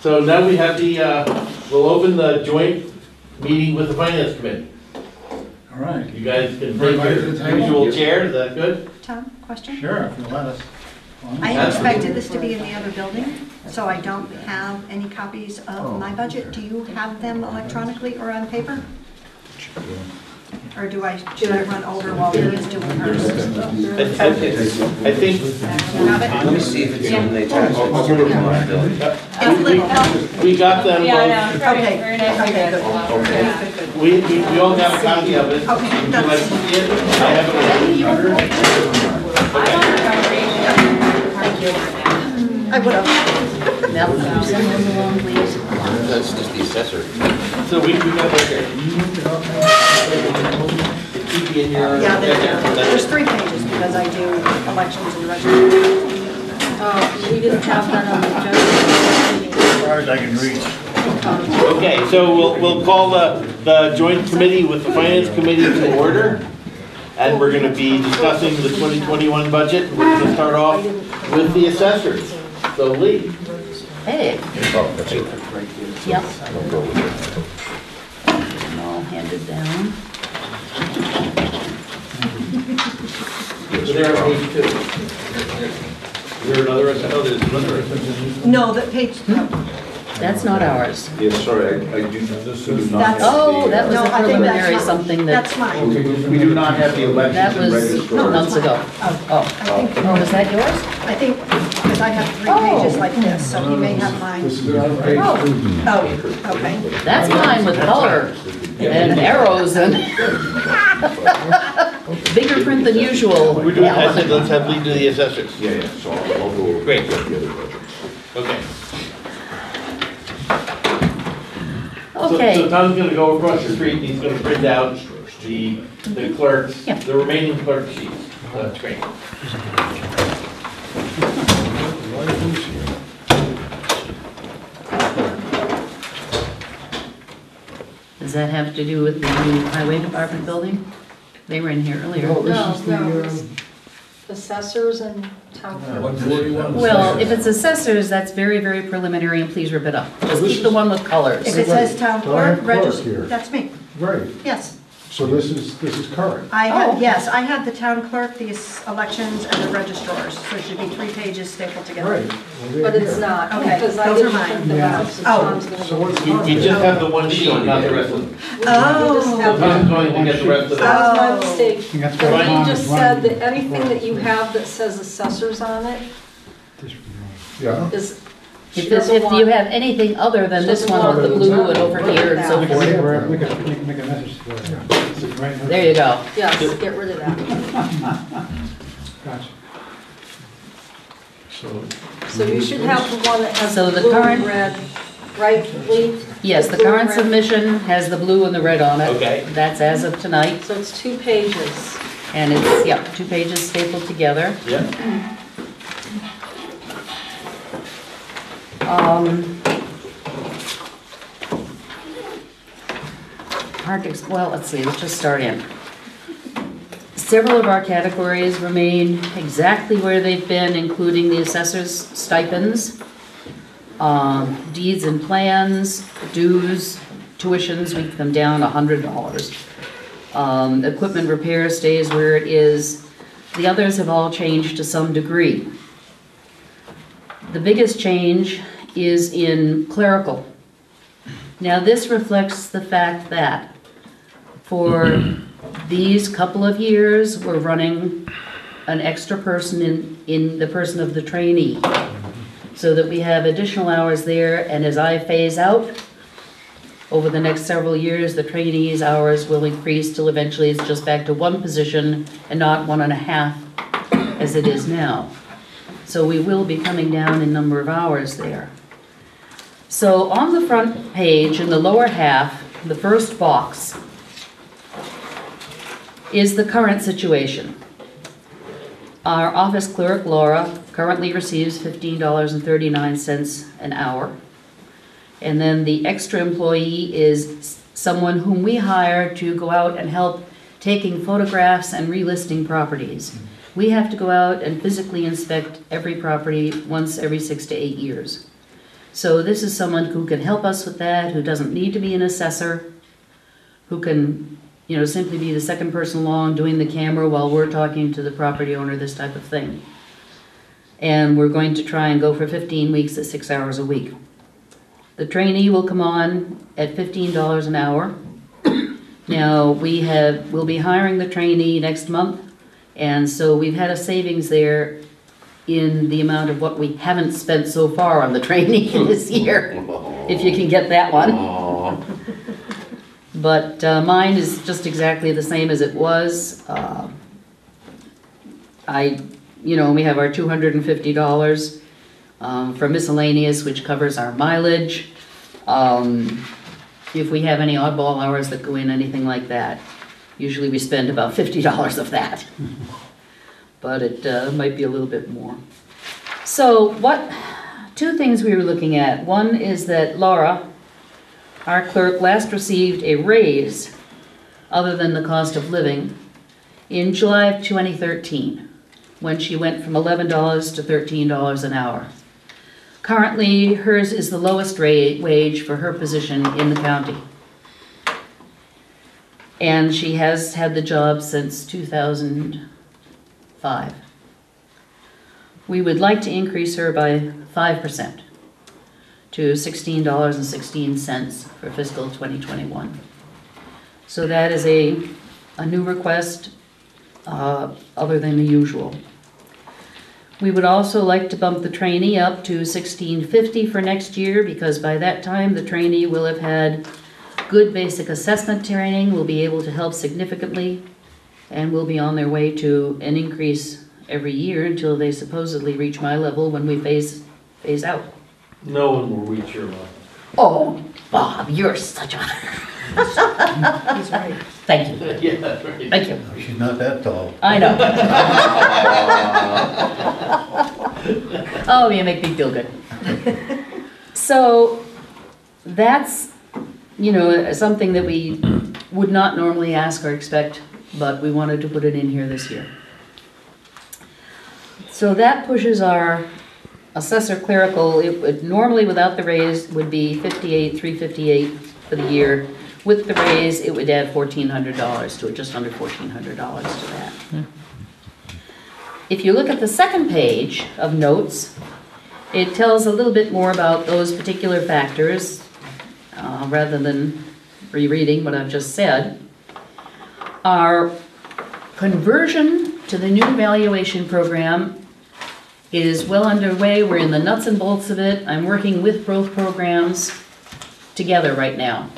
Speaker 1: So now we have the, uh, we'll open the joint meeting with the finance committee.
Speaker 11: All right.
Speaker 1: You guys can
Speaker 11: Bring
Speaker 1: take
Speaker 11: mine to
Speaker 1: your
Speaker 11: table.
Speaker 1: usual chair, is that good?
Speaker 12: Tom, question?
Speaker 11: Sure, if you let us.
Speaker 12: I expected this to be in the other building, so I don't have any copies of my budget. Do you have them electronically or on paper? Or do I, should I run over while Lydia's doing hers?
Speaker 1: I I- I think,
Speaker 2: Let me see if it's in the attachments.
Speaker 12: It's little.
Speaker 1: we got them
Speaker 13: Yeah, I
Speaker 1: both.
Speaker 13: know, very,
Speaker 12: Okay.
Speaker 13: very nice.
Speaker 12: Okay, good.
Speaker 13: Yeah.
Speaker 12: Good, good.
Speaker 1: We, we we all got a copy of it.
Speaker 12: Okay,
Speaker 1: Would you
Speaker 12: that's-
Speaker 1: like to see it? I have it on the computer.
Speaker 12: Thank you. I would have.
Speaker 4: Mel, can you send them along.
Speaker 2: That's just the assessor.
Speaker 1: So we, we got that here. It should be in your.
Speaker 12: Yeah, there- there's three pages because I do elections and registration.
Speaker 8: Uh, We didn't have that on the agenda.
Speaker 11: As far as I can reach.
Speaker 1: Okay, so we'll, we'll call the, the joint committee with the finance committee to order. And we're gonna be discussing the 2021 budget. We're gonna start off with the assessors. So Lee.
Speaker 4: Hey,
Speaker 3: Oh, that's it.
Speaker 4: yep,
Speaker 3: I'll go with it.
Speaker 4: and all handed down.
Speaker 1: So they're on page two. Is there another, oh, there's another. assessor.
Speaker 12: No, that page,
Speaker 4: That's not ours.
Speaker 3: Yes, sorry, I I do do not have
Speaker 12: That's-
Speaker 4: Oh, that
Speaker 3: uh,
Speaker 4: was
Speaker 12: No,
Speaker 4: a
Speaker 12: I think that's
Speaker 4: preliminary
Speaker 12: mine.
Speaker 4: something that,
Speaker 12: that's mine.
Speaker 3: Okay, we do not have the
Speaker 4: that
Speaker 3: elections and
Speaker 4: was
Speaker 3: registrars.
Speaker 4: months ago.
Speaker 12: Oh,
Speaker 4: Oh,
Speaker 12: I think,
Speaker 4: oh, is that yours?
Speaker 12: I think, because I have three
Speaker 4: Oh.
Speaker 12: pages like this, so he may have mine.
Speaker 4: Oh,
Speaker 12: Oh, okay.
Speaker 4: that's mine with color and arrows and bigger print than usual.
Speaker 1: We're doing, I said, let's have Lee do the assessors.
Speaker 3: Yeah, yeah, so I'll I'll go over
Speaker 1: Great.
Speaker 3: the other budgets.
Speaker 1: Okay. So- So
Speaker 4: Okay,
Speaker 1: Tom's gonna go across the street, and he's gonna print out the, the clerks,
Speaker 4: Yeah.
Speaker 1: the remaining clerk sheets. That's great.
Speaker 4: Does that have to do with the new highway department building? They were in here earlier.
Speaker 8: No, no, it's assessors and town clerk.
Speaker 4: Well, if it's assessors, that's very, very preliminary, and please rip it up. Just keep the one with colors.
Speaker 12: If it says town
Speaker 11: So I have
Speaker 12: clerk,
Speaker 11: clerk
Speaker 12: register,
Speaker 11: here.
Speaker 12: that's me,
Speaker 11: Right,
Speaker 12: yes.
Speaker 11: So this is, this is current.
Speaker 12: I
Speaker 4: Oh,
Speaker 12: have, yes, I have the town clerk, the elections, and the registrars, so it should be three pages stapled together.
Speaker 11: Right. well, they're
Speaker 8: But it's
Speaker 11: here.
Speaker 8: not,
Speaker 12: Okay,
Speaker 8: because I
Speaker 12: those are
Speaker 8: didn't
Speaker 12: mine.
Speaker 8: print them out, so
Speaker 12: Oh.
Speaker 8: Tom's gonna.
Speaker 11: So what's
Speaker 1: We, we
Speaker 11: current?
Speaker 1: just have the one sheet, not the rest of them. Oh. Oh.
Speaker 8: We just
Speaker 12: Oh.
Speaker 8: have
Speaker 1: So Tom's
Speaker 8: one.
Speaker 1: going to get the rest of them.
Speaker 8: That was my
Speaker 12: Oh.
Speaker 8: mistake.
Speaker 11: That's
Speaker 8: And
Speaker 11: what Tom
Speaker 8: he
Speaker 11: is
Speaker 8: just said
Speaker 11: running.
Speaker 8: that anything that you have that says assessors on it
Speaker 11: Yeah.
Speaker 8: is,
Speaker 4: If
Speaker 8: she
Speaker 4: if you have anything other than this one with the blue and over here and so
Speaker 11: We can
Speaker 4: forth,
Speaker 11: a- we can, we make a message to her. Right
Speaker 4: there you go.
Speaker 8: Yes, get rid of that.
Speaker 11: Gotcha. So.
Speaker 8: So you should have the one that has
Speaker 4: So
Speaker 8: the
Speaker 4: the
Speaker 8: blue and
Speaker 4: current-
Speaker 8: red, right, Lee?
Speaker 4: Yes, the current submission has the blue and the red on it.
Speaker 1: Okay.
Speaker 4: That's as of tonight,
Speaker 8: So it's two pages.
Speaker 4: and it's, yeah, two pages stapled together.
Speaker 1: Yeah.
Speaker 13: Um, well, let's see, let's just start in. Several of our categories remain exactly where they've been, including the assessor's stipends, um, deeds and plans, dues, tuitions, we have come down a hundred dollars. Um, equipment repair stays where it is. The others have all changed to some degree. The biggest change is in clerical. Now, this reflects the fact that for these couple of years, we're running an extra person in, in the person of the trainee. So that we have additional hours there, and as I phase out, over the next several years, the trainees' hours will increase till eventually it's just back to one position and not one and a half as it is now. So we will be coming down in number of hours there. So on the front page, in the lower half, the first box, is the current situation. Our office clerk, Laura, currently receives fifteen dollars and thirty-nine cents an hour. And then the extra employee is someone whom we hire to go out and help taking photographs and relisting properties. We have to go out and physically inspect every property once every six to eight years. So this is someone who can help us with that, who doesn't need to be an assessor, who can, you know, simply be the second person along doing the camera while we're talking to the property owner, this type of thing. And we're going to try and go for 15 weeks at six hours a week. The trainee will come on at $15 an hour. Now, we have, we'll be hiring the trainee next month, and so we've had a savings there in the amount of what we haven't spent so far on the trainee this year, if you can get that one.
Speaker 2: Aw.
Speaker 13: But uh, mine is just exactly the same as it was. Uh, I, you know, we have our two hundred and fifty dollars um, for miscellaneous, which covers our mileage. Um, If we have any oddball hours that go in, anything like that, usually we spend about fifty dollars of that. But it uh, might be a little bit more. So what, two things we were looking at. One is that Laura, our clerk last received a raise, other than the cost of living, in July of 2013, when she went from $11 to $13 an hour. Currently, hers is the lowest ra- wage for her position in the county. And she has had the job since 2005. We would like to increase her by 5% to $16.16 for fiscal 2021. So that is a, a new request, uh, other than the usual. We would also like to bump the trainee up to $16.50 for next year, because by that time, the trainee will have had good basic assessment training, will be able to help significantly, and will be on their way to an increase every year until they supposedly reach my level when we phase, phase out.
Speaker 14: No one will reach your level.
Speaker 13: Oh, Bob, you're such a,
Speaker 12: He's right.
Speaker 13: thank you,
Speaker 14: Yeah, that's right.
Speaker 13: thank you.
Speaker 11: She's not that tall.
Speaker 13: I know. Oh, you make me feel good. So, that's, you know, something that we would not normally ask or expect, but we wanted to put it in here this year. So that pushes our assessor clerical, it would, normally without the raise would be fifty-eight, three fifty-eight for the year. With the raise, it would add fourteen hundred dollars to it, just under fourteen hundred dollars to that. If you look at the second page of notes, it tells a little bit more about those particular factors, uh, rather than rereading what I've just said. Our conversion to the new valuation program is well underway. We're in the nuts and bolts of it. I'm working with both programs together right now,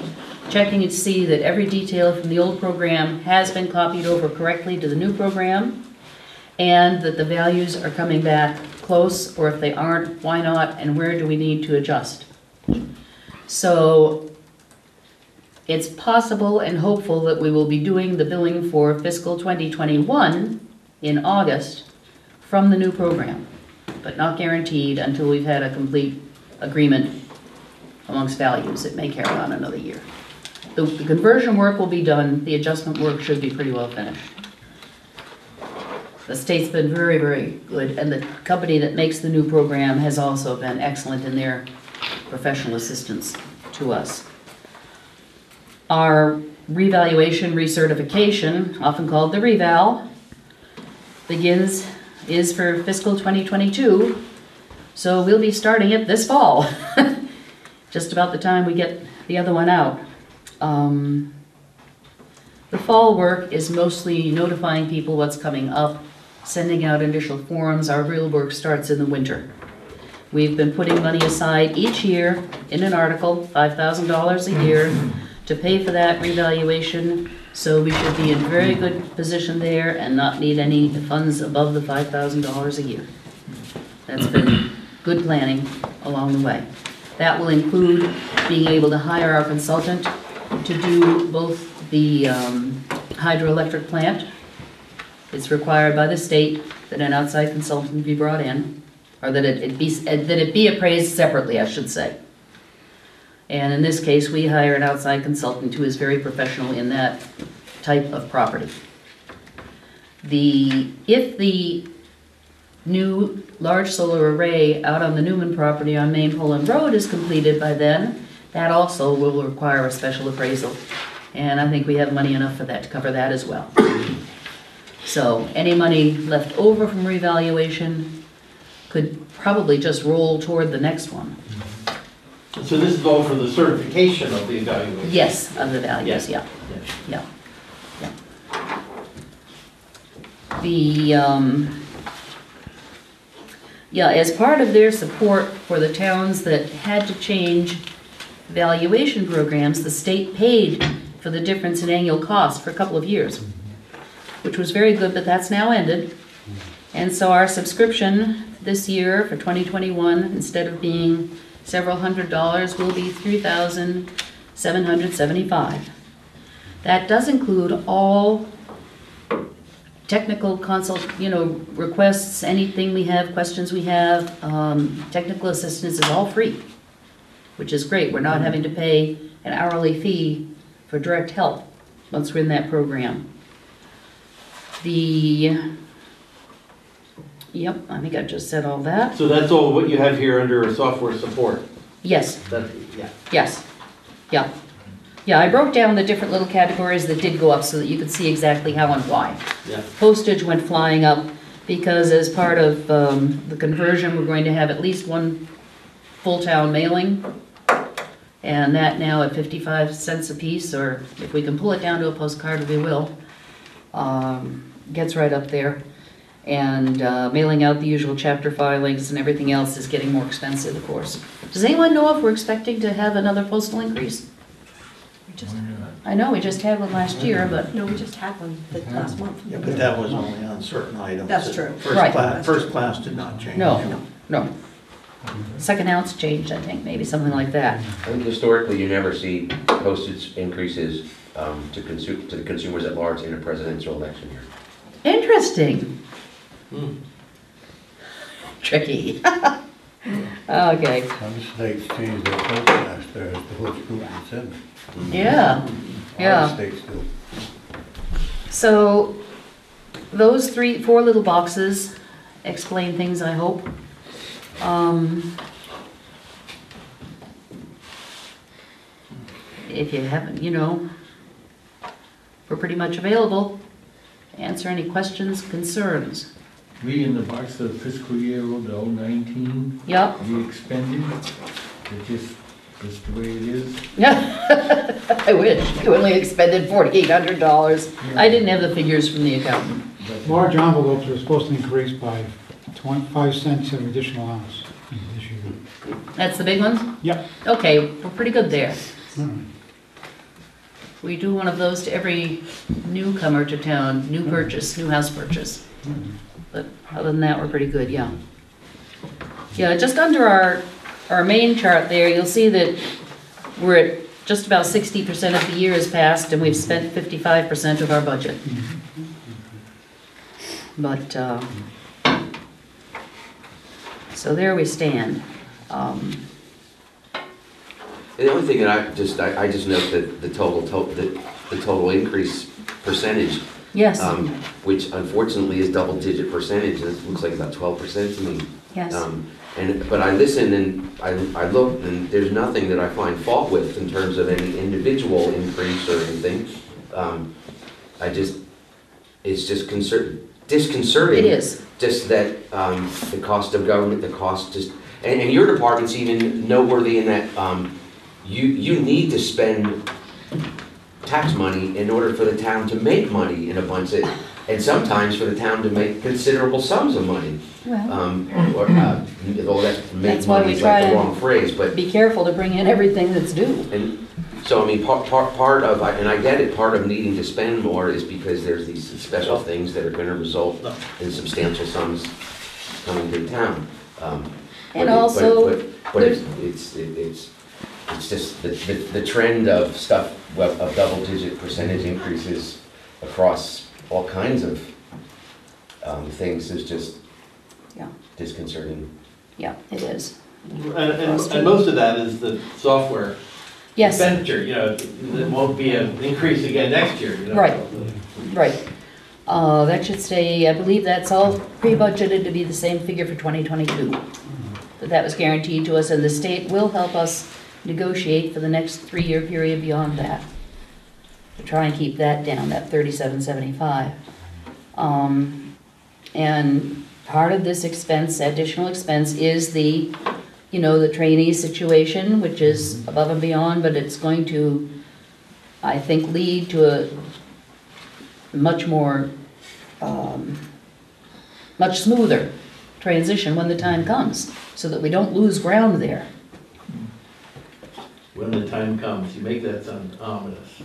Speaker 13: checking to see that every detail from the old program has been copied over correctly to the new program, and that the values are coming back close, or if they aren't, why not, and where do we need to adjust? So it's possible and hopeful that we will be doing the billing for fiscal 2021 in August from the new program, but not guaranteed until we've had a complete agreement amongst values. It may carry on another year. The the conversion work will be done, the adjustment work should be pretty well finished. The state's been very, very good, and the company that makes the new program has also been excellent in their professional assistance to us. Our revaluation recertification, often called the reval, begins, is for fiscal 2022, so we'll be starting it this fall, just about the time we get the other one out. Um, The fall work is mostly notifying people what's coming up, sending out initial forms. Our real work starts in the winter. We've been putting money aside each year in an article, $5,000 a year, to pay for that revaluation. So we should be in very good position there and not need any funds above the $5,000 a year. That's been good planning along the way. That will include being able to hire our consultant to do both the um, hydroelectric plant. It's required by the state that an outside consultant be brought in, or that it it be, that it be appraised separately, I should say. And in this case, we hire an outside consultant who is very professional in that type of property. The, if the new large solar array out on the Newman property on Main Poland Road is completed by then, that also will require a special appraisal. And I think we have money enough for that, to cover that as well. So any money left over from revaluation could probably just roll toward the next one.
Speaker 1: So this is all for the certification of the evaluation?
Speaker 13: Yes, of the values, yeah,
Speaker 1: Yes.
Speaker 13: yeah, yeah. The, um, yeah, as part of their support for the towns that had to change valuation programs, the state paid for the difference in annual cost for a couple of years, which was very good, but that's now ended. And so our subscription this year for 2021, instead of being several hundred dollars, will be 3775 That does include all technical consult, you know, requests, anything we have, questions we have, um, technical assistance is all free, which is great. We're not having to pay an hourly fee for direct help once we're in that program. The, yep, I think I just said all that.
Speaker 1: So that's all what you have here under software support?
Speaker 13: Yes,
Speaker 1: That, yeah.
Speaker 13: yes, yeah. Yeah, I broke down the different little categories that did go up so that you could see exactly how and why.
Speaker 1: Yeah.
Speaker 13: Postage went flying up because as part of um, the conversion, we're going to have at least one full town mailing. And that now at 55 cents a piece, or if we can pull it down to a postcard, we will, um, gets right up there. And uh, mailing out the usual chapter filings and everything else is getting more expensive, of course. Does anyone know if we're expecting to have another postal increase?
Speaker 12: We just,
Speaker 13: I know, we just had one last year, but,
Speaker 12: no, we just had one the last month.
Speaker 14: Yeah, but that was only on certain items.
Speaker 12: That's true.
Speaker 14: First
Speaker 13: Right.
Speaker 14: class, first class did not change.
Speaker 13: no, no. Second ounce changed, I think, maybe something like that.
Speaker 2: I think historically, you never see postage increases um, to consu, to the consumers at large in a presidential election year.
Speaker 13: Interesting.
Speaker 1: Hmm.
Speaker 13: Tricky. Okay,
Speaker 11: Some states changed their forecast there as to which group it's in.
Speaker 13: yeah, yeah.
Speaker 11: Other states do.
Speaker 13: So, those three, four little boxes explain things, I hope. Um, If you haven't, you know, we're pretty much available. to Answer any questions, concerns.
Speaker 11: We in the box of fiscal year of oh the 019,
Speaker 13: Yep,
Speaker 11: we expended, it just, just the way it is.
Speaker 13: Yeah, I wish, you only expended forty-eight hundred dollars. I didn't have the figures from the accountant.
Speaker 11: But
Speaker 15: Large envelopes are supposed to increase by 25 cents an additional ounce this year.
Speaker 13: That's the big ones?
Speaker 15: Yep.
Speaker 13: Okay, we're pretty good there.
Speaker 15: All right.
Speaker 13: We do one of those to every newcomer to town, new purchase, new house purchase. But other than that, we're pretty good, yeah. Yeah, just under our, our main chart there, you'll see that we're at just about sixty percent of the year has passed and we've spent fifty-five percent of our budget. But, uh, so there we stand. Um,
Speaker 2: The only thing that I just, I, I just note that the total, to- the, the total increase percentage,
Speaker 13: Yes,
Speaker 2: um, which unfortunately is double-digit percentage, it looks like about twelve percent to me.
Speaker 13: yes.
Speaker 2: Um, And, but I listen and I, I looked, and there's nothing that I find fault with in terms of any individual increase or anything. Um, I just, it's just concern, disconcerting.
Speaker 13: It is.
Speaker 2: Just that, um, the cost of government, the cost just, and, and your department's even noteworthy in that, um, you, you need to spend tax money in order for the town to make money in a bunch of, and sometimes for the town to make considerable sums of money.
Speaker 13: Well,
Speaker 2: Um, or, uh, that's, make
Speaker 13: That's why
Speaker 2: money
Speaker 13: we
Speaker 2: is
Speaker 13: try
Speaker 2: like the
Speaker 13: to-
Speaker 2: wrong phrase, but,
Speaker 13: be careful to bring in everything that's due.
Speaker 2: and, so I mean, part, part, part of, and I get it, part of needing to spend more is because there's these special things that are gonna result in substantial sums coming to town. Um,
Speaker 13: And
Speaker 2: but it-
Speaker 13: also,
Speaker 2: but- But, but it's, it's, it- it's, it's just the, the, the trend of stuff, of of double-digit percentage increases across all kinds of, um, things is just
Speaker 13: Yeah.
Speaker 2: disconcerting.
Speaker 13: Yeah, it is.
Speaker 1: And, and, and most of that is the software
Speaker 13: Yes,
Speaker 1: expenditure, you know, there won't be an increase again next year, you know.
Speaker 13: Right. right. Uh, that should stay, I believe that's all pre-budgeted to be the same figure for 2022. But that was guaranteed to us, and the state will help us negotiate for the next three-year period beyond that. To try and keep that down, that 3775. Um, and part of this expense, additional expense, is the, you know, the trainee situation, which is above and beyond, but it's going to, I think, lead to a much more, um, much smoother transition when the time comes, so that we don't lose ground there.
Speaker 1: When the time comes, you make that sound ominous.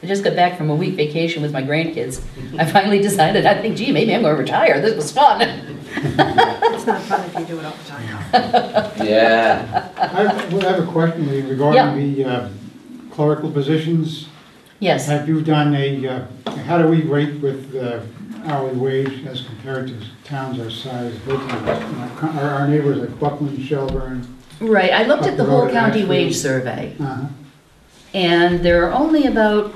Speaker 13: I just got back from a week vacation with my grandkids. I finally decided, I think, gee, maybe I'm gonna retire, this was fun.
Speaker 12: It's not fun if you do it all the time.
Speaker 2: Yeah.
Speaker 15: I have I have a question regarding the uh, clerical positions.
Speaker 13: Yes,
Speaker 15: Have you done a, uh, how do we rate with uh, hourly wage as compared to towns our size? Our our neighbors like Buckland, Shelburne.
Speaker 13: Right, I looked at the whole county wage survey, and there are only about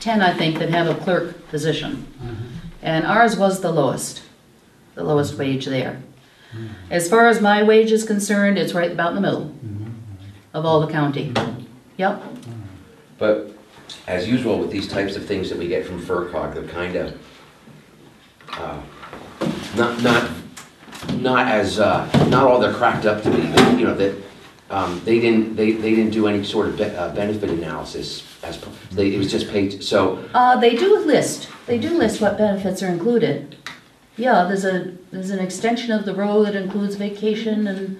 Speaker 13: ten, I think, that have a clerk position. And ours was the lowest, the lowest wage there. As far as my wage is concerned, it's right about in the middle of all the county. Yep,
Speaker 2: But as usual with these types of things that we get from FRCOG, they're kind of, uh, not, not, not as, uh, not all they're cracked up to be, They- you know, that, um, they didn't, they, they didn't do any sort of be- uh, benefit analysis as, they, it was just paid, so,
Speaker 13: uh, they do list, they do list what benefits are included. Yeah, there's a, there's an extension of the row that includes vacation and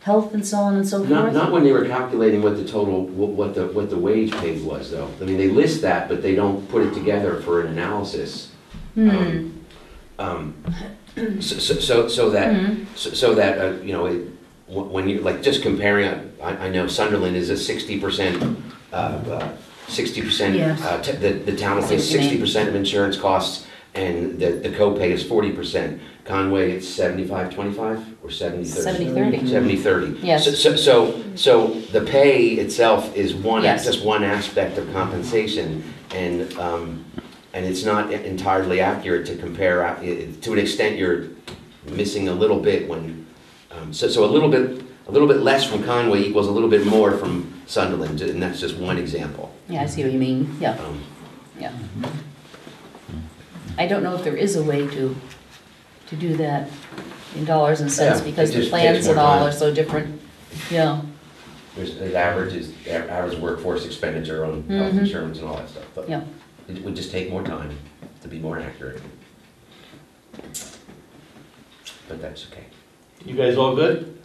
Speaker 13: health and so on and so
Speaker 2: not,
Speaker 13: forth.
Speaker 2: not when they were calculating what the total, what what the, what the wage paid was though. I mean, they list that, but they don't put it together for an analysis.
Speaker 13: Hmm,
Speaker 2: Um, so, so- so, so that,
Speaker 13: hmm,
Speaker 2: So so that, uh, you know, it- when you, like, just comparing, uh, I I know Sunderland is a sixty percent, uh, sixty percent,
Speaker 13: Yes.
Speaker 2: the the town will pay sixty percent of insurance costs, and the the co-pay is forty percent. Conway, it's seventy-five, twenty-five, or seventy, thirty?
Speaker 13: 70-30.
Speaker 2: Seventy, thirty.
Speaker 13: Yes.
Speaker 2: So- So, so, so the pay itself is one,
Speaker 13: Yes.
Speaker 2: just one aspect of compensation, and, um, and it's not entirely accurate to compare, uh, to an extent you're missing a little bit when, um, so, so a little bit, a little bit less from Conway equals a little bit more from Sunderland, and that's just one example.
Speaker 13: yeah, I see what you mean, yeah,
Speaker 2: Um,
Speaker 13: yeah. I don't know if there is a way to, to do that in dollars and cents,
Speaker 2: Yeah,
Speaker 13: because the plans and all
Speaker 2: time.
Speaker 13: are so different, yeah.
Speaker 2: There's, the average is, average workforce expenditure on health
Speaker 13: Mhm.
Speaker 2: insurance and all that stuff, but
Speaker 13: Yeah.
Speaker 2: It would just take more time to be more accurate. But that's okay.
Speaker 1: You guys all good?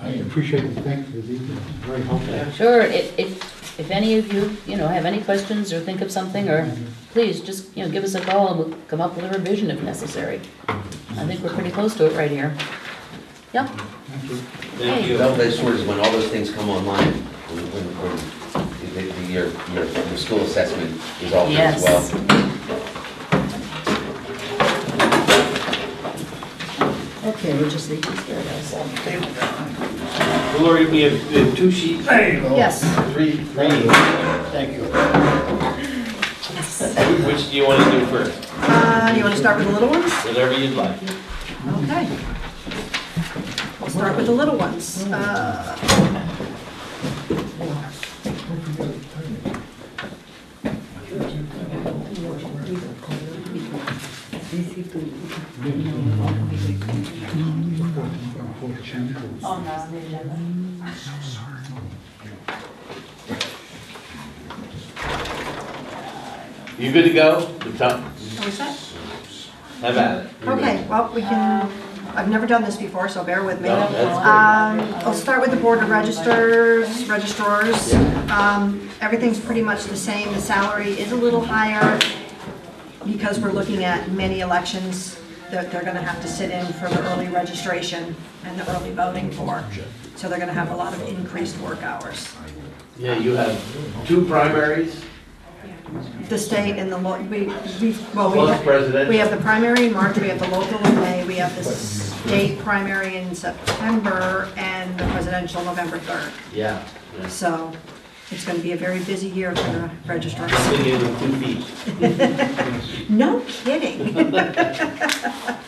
Speaker 15: I appreciate it, thank you for the details, very helpful.
Speaker 13: Sure, if, if, if any of you, you know, have any questions or think of something, or please, just, you know, give us a call and we'll come up with a revision if necessary. I think we're pretty close to it right here. Yeah,
Speaker 15: Thank you.
Speaker 1: Thank you.
Speaker 2: Well, that's sort of when all those things come online, when, when, when the, the, your, your, your school assessment is all altered as well.
Speaker 13: yes. Okay, we'll just leave these there, guys.
Speaker 1: Lori, we have, we have two sheets,
Speaker 4: Yes.
Speaker 1: three, three.
Speaker 14: Thank you.
Speaker 1: Which do you want to do first?
Speaker 12: Uh, you want to start with the little ones?
Speaker 1: Whatever you'd like.
Speaker 12: Okay. We'll start with the little ones. Uh,
Speaker 1: You good to go? The top-
Speaker 12: Are we set?
Speaker 1: Have at it. You're good.
Speaker 12: Okay, well, we can, I've never done this before, so bear with me.
Speaker 1: No, that's
Speaker 12: Um, I'll start with the board of registers, registrars. Um, everything's pretty much the same, the salary is a little higher because we're looking at many elections that they're gonna have to sit in for the early registration and the early voting for. So they're gonna have a lot of increased work hours.
Speaker 1: Yeah, you have two primaries,
Speaker 12: The state and the, lo- we, we, well, we
Speaker 1: plus
Speaker 12: have, we have the primary in March, we have the local in May, we have the state primary in September, and the presidential November 3rd.
Speaker 1: Yeah. yeah.
Speaker 12: So it's going to be a very busy year for the registrars.
Speaker 1: Sitting in two feet.
Speaker 12: No kidding.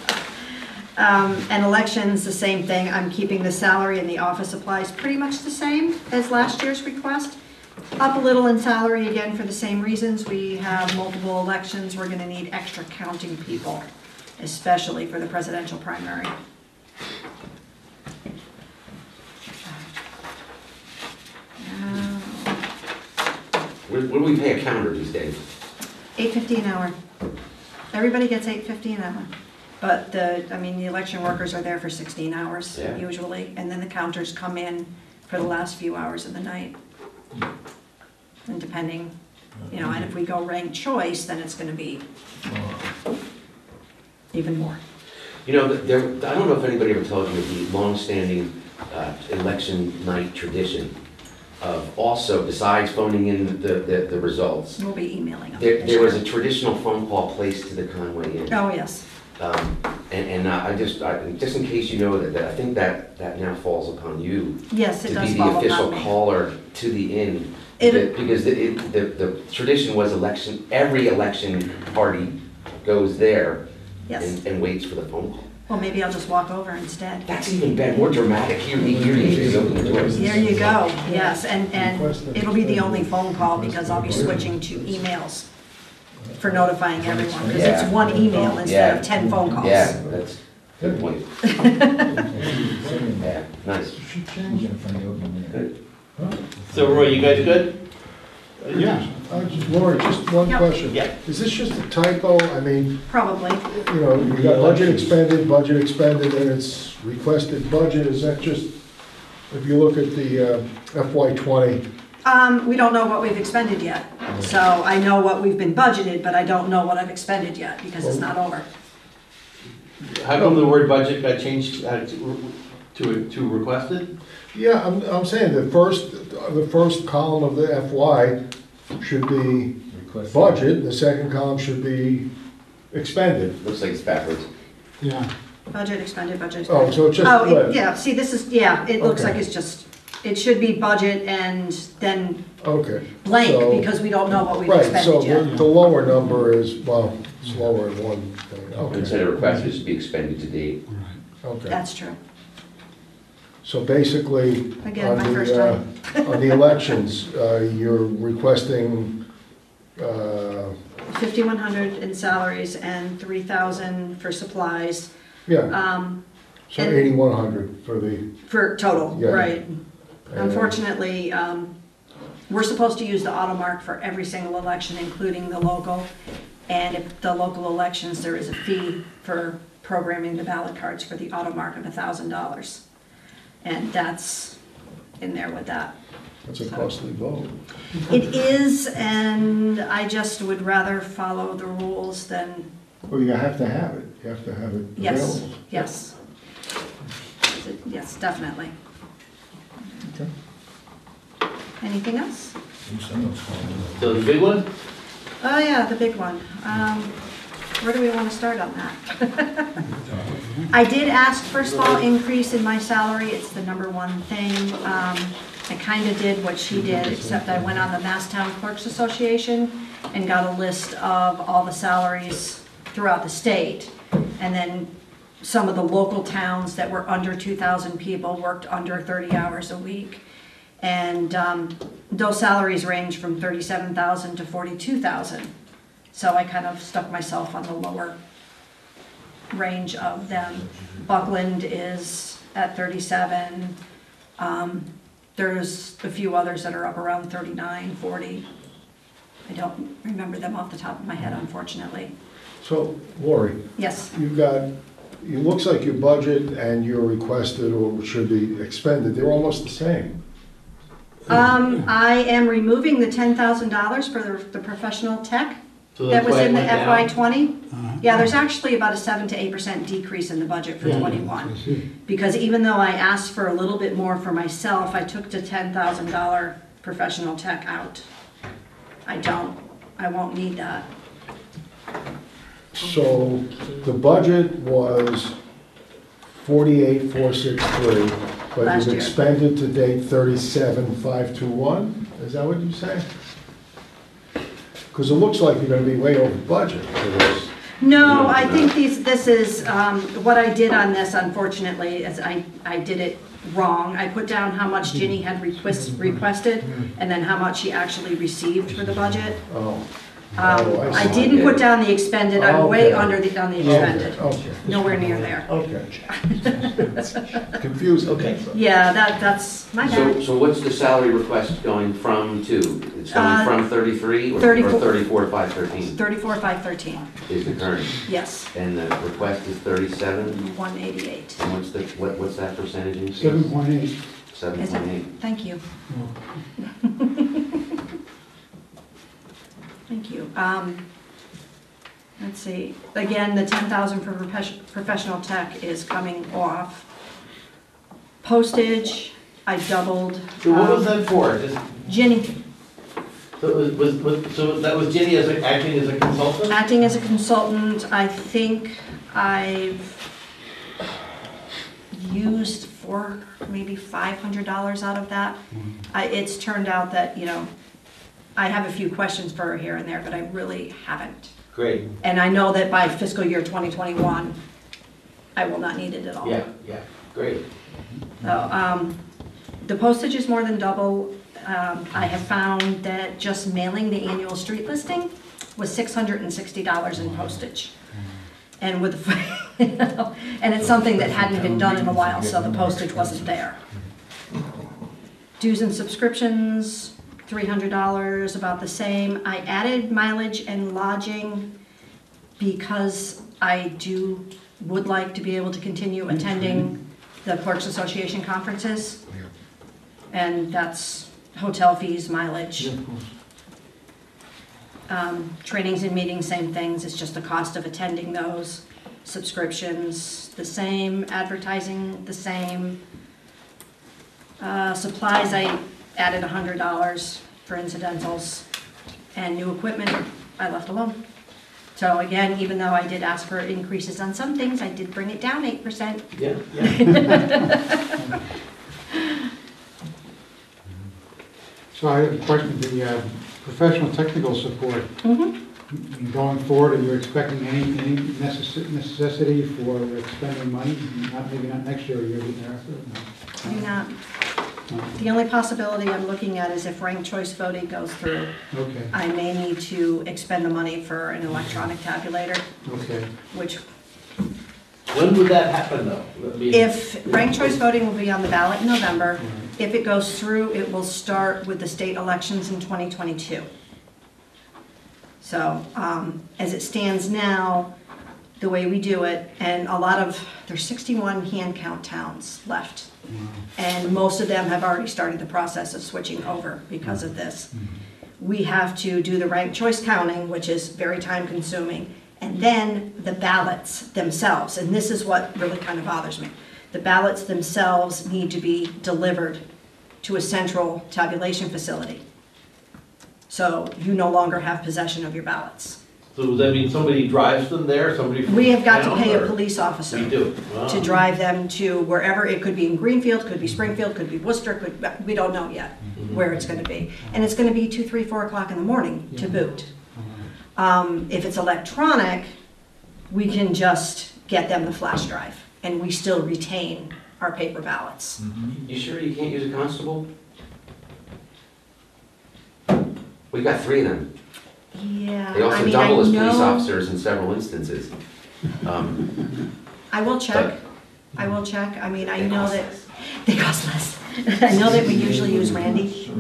Speaker 12: Um, And elections, the same thing. I'm keeping the salary and the office supplies pretty much the same as last year's request. Up a little in salary again for the same reasons. We have multiple elections. We're going to need extra counting people, especially for the presidential primary.
Speaker 2: What what do we pay a counter these days?
Speaker 12: Eight fifty an hour. Everybody gets eight fifty an hour. But the, I mean, the election workers are there for sixteen hours
Speaker 2: Yeah.
Speaker 12: usually, and then the counters come in for the last few hours of the night. And depending, you know, and if we go ranked choice, then it's gonna be even more.
Speaker 2: You know, there, I don't know if anybody ever told you the longstanding uh, election night tradition of also, besides phoning in the, the, the results,
Speaker 12: We'll be emailing them.
Speaker 2: there, there was a traditional phone call placed to the Conway Inn.
Speaker 12: Oh, yes.
Speaker 2: Um, And, and I just, I- just in case you know that, that I think that, that now falls upon you
Speaker 12: Yes, it
Speaker 2: to
Speaker 12: does
Speaker 2: be the official
Speaker 12: upon me.
Speaker 2: caller to the inn.
Speaker 12: It-
Speaker 2: Because the, it- the, the tradition was election, every election party goes there
Speaker 12: Yes.
Speaker 2: and, and waits for the phone call.
Speaker 12: Well, maybe I'll just walk over instead.
Speaker 2: That's even better, more dramatic, here, here, here, open the doors.
Speaker 12: There you go, yes, and, and it'll be the only phone call because I'll be switching to emails for notifying everyone, because it's
Speaker 2: Yeah.
Speaker 12: one email instead
Speaker 2: Yeah.
Speaker 12: of 10 phone calls.
Speaker 2: Yeah, that's, good point. Yeah, nice. Good.
Speaker 1: So Roy, you guys good?
Speaker 15: Yeah.
Speaker 11: Uh, just- Laura, just one
Speaker 12: Yep.
Speaker 11: question.
Speaker 1: Yeah.
Speaker 11: Is this just a typo? I mean,
Speaker 12: Probably.
Speaker 11: you know, you got budget expended, budget expended, and it's requested budget. Is that just, if you look at the uh, FY twenty,
Speaker 12: Um, we don't know what we've expended yet, so I know what we've been budgeted, but I don't know what I've expended yet, because it's not over.
Speaker 1: How come the word budget got changed uh, to, to requested?
Speaker 11: Yeah, I'm, I'm saying the first, the first column of the FY should be budget, the second column should be expended.
Speaker 2: Looks like it's backwards.
Speaker 15: Yeah.
Speaker 12: Budget expended, budget
Speaker 11: Oh,
Speaker 12: expended.
Speaker 11: so it's just
Speaker 12: Oh, it-
Speaker 11: flipped.
Speaker 12: yeah, see, this is, yeah, it looks
Speaker 11: Okay.
Speaker 12: like it's just, it should be budget and then
Speaker 11: Okay.
Speaker 12: blank,
Speaker 11: So-
Speaker 12: because we don't know what we've
Speaker 11: Right, so
Speaker 12: expended
Speaker 11: the,
Speaker 12: yet.
Speaker 11: the lower number is, well, it's lower in one thing,
Speaker 2: Instead
Speaker 11: okay,
Speaker 2: of requested, it should be expended to date.
Speaker 11: okay.
Speaker 12: That's true.
Speaker 11: So basically,
Speaker 12: Again,
Speaker 11: on
Speaker 12: my first
Speaker 11: the,
Speaker 12: time.
Speaker 11: uh, on the elections, uh, you're requesting, uh,
Speaker 12: 5,100 in salaries and 3,000 for supplies,
Speaker 11: yeah,
Speaker 12: um,
Speaker 11: so
Speaker 12: and-
Speaker 11: eighty-one hundred for the,
Speaker 12: for total,
Speaker 11: Yeah.
Speaker 12: right. Unfortunately, um, we're supposed to use the AutoMARK for every single election, including the local. And if the local elections, there is a fee for programming the ballot cards for the AutoMARK of $1,000. And that's in there with that.
Speaker 11: That's a costly vote.
Speaker 12: It is, and I just would rather follow the rules than,
Speaker 11: Well, you have to have it, you have to have it
Speaker 12: yes,
Speaker 11: available.
Speaker 12: yes. Yes, definitely.
Speaker 11: Okay.
Speaker 12: Anything else?
Speaker 1: So the big one?
Speaker 12: Oh, yeah, the big one. Um, Where do we want to start on that? I did ask for a small increase in my salary, it's the number one thing. Um, I kind of did what she did, except I went on the Masstown Clerks Association and got a list of all the salaries throughout the state. And then some of the local towns that were under 2,000 people worked under 30 hours a week. And um, those salaries range from 37,000 to 42,000. So I kind of stuck myself on the lower range of them. Buckland is at 37. Um, There's a few others that are up around 39, 40. I don't remember them off the top of my head, unfortunately.
Speaker 11: So, Lori,
Speaker 12: Yes,
Speaker 11: you've got, it looks like your budget and your requested or should be expended, they're almost the same.
Speaker 12: Um, I am removing the $10,000 for the the professional tech
Speaker 1: So
Speaker 12: that
Speaker 1: that's
Speaker 12: was
Speaker 1: why it
Speaker 12: in the
Speaker 1: went down?
Speaker 12: FY '20.
Speaker 15: Uh-huh.
Speaker 12: Yeah, there's actually about a 7 to 8% decrease in the budget for
Speaker 15: Yeah,
Speaker 12: '21.
Speaker 15: I see.
Speaker 12: Because even though I asked for a little bit more for myself, I took the ten thousand dollar professional tech out. I don't, I won't need that.
Speaker 11: So the budget was forty-eight, four, six, three, but
Speaker 12: Last
Speaker 11: you've
Speaker 12: year.
Speaker 11: expended to date thirty-seven, five, two, one? Is that what you say? Because it looks like you're gonna be way over budget for this.
Speaker 12: No, I think these, this is, um, what I did on this unfortunately is I, I did it wrong. I put down how much Ginny had request, requested and then how much she actually received for the budget.
Speaker 11: Oh.
Speaker 12: Um,
Speaker 11: Oh, I
Speaker 12: I
Speaker 11: see.
Speaker 12: didn't put down the expended, I'm way
Speaker 11: Okay.
Speaker 12: under the, on the expended.
Speaker 11: Okay,
Speaker 12: Nowhere near there.
Speaker 11: okay. Confusing.
Speaker 1: Okay.
Speaker 12: Yeah, that, that's my
Speaker 2: So,
Speaker 12: bad.
Speaker 2: so what's the salary request going from to? It's
Speaker 12: Uh,
Speaker 2: going from 33 or or
Speaker 12: 34.
Speaker 2: 34 to 513
Speaker 12: Thirty-four, five thirteen,
Speaker 2: is the current?
Speaker 12: yes,
Speaker 2: And the request is 37?
Speaker 12: one eighty-eight.
Speaker 2: And what's the, what, what's that percentage increase?
Speaker 15: Seven point eight.
Speaker 12: Seven
Speaker 2: point
Speaker 12: eight. Thank you. Thank you. Um, Let's see, again, the ten thousand for profes- professional tech is coming off. Postage, I doubled.
Speaker 1: So what was
Speaker 12: Um,
Speaker 1: that for? Just,
Speaker 12: Ginny,
Speaker 1: so it was, was, was- so that was Ginny as a, acting as a consultant?
Speaker 12: acting as a consultant, I think I've used four, maybe five hundred dollars out of that. I, it's turned out that, you know, I have a few questions for her here and there, but I really haven't.
Speaker 1: Great,
Speaker 12: And I know that by fiscal year 2021, I will not need it at all.
Speaker 1: yeah, yeah, great.
Speaker 12: So, um, the postage is more than double. Um, I have found that just mailing the annual street listing was $660 in postage. And with, and it's something that hadn't been done in a while, so the postage wasn't there. Dues and subscriptions, $300, about the same. I added mileage and lodging because I do, would like to be able to continue attending the Clerks Association conferences. And that's hotel fees, mileage. Um, Trainings and meetings, same things, it's just the cost of attending those. Subscriptions, the same, advertising, the same. Uh, Supplies, I added hundred dollars for incidentals. And new equipment, I left alone. So again, even though I did ask for increases on some things, I did bring it down eight percent.
Speaker 1: Yeah, yeah.
Speaker 15: So I have a question, the uh, professional technical support,
Speaker 12: Mm-hmm.
Speaker 15: going forward, are you expecting any, any necess- necessity for expending money? Not, maybe not next year, or year after?
Speaker 12: Do not.
Speaker 15: No?
Speaker 12: The only possibility I'm looking at is if ranked choice voting goes through,
Speaker 15: Okay,
Speaker 12: I may need to expend the money for an electronic tabulator,
Speaker 15: okay.
Speaker 12: which
Speaker 1: When would that happen, though? I mean-
Speaker 12: If ranked choice voting will be on the ballot in November, if it goes through, it will start with the state elections in 2022. So, um, as it stands now, the way we do it, and a lot of, there's 61 hand count towns left. And most of them have already started the process of switching over because of this. We have to do the ranked choice counting, which is very time consuming, and then the ballots themselves, and this is what really kind of bothers me. The ballots themselves need to be delivered to a central tabulation facility. So you no longer have possession of your ballots.
Speaker 1: So does that mean somebody drives them there, somebody from
Speaker 12: We have got to
Speaker 1: town,
Speaker 12: pay a
Speaker 1: or-
Speaker 12: police officer.
Speaker 1: We do. Wow.
Speaker 12: to drive them to wherever, it could be in Greenfield, could be Springfield, could be Worcester, could, we don't know yet where it's gonna be. And it's gonna be two, three, four o'clock in the morning to boot. Um, if it's electronic, we can just get them the flash drive, and we still retain our paper ballots.
Speaker 2: You sure you can't use a constable? We've got three of them.
Speaker 12: Yeah,
Speaker 2: They
Speaker 12: I
Speaker 2: also
Speaker 12: mean, I
Speaker 2: double as police
Speaker 12: know,
Speaker 2: officers in several instances. Um,
Speaker 12: I will check, I will check, I mean, I know that, they cost less. I know that we usually use Randy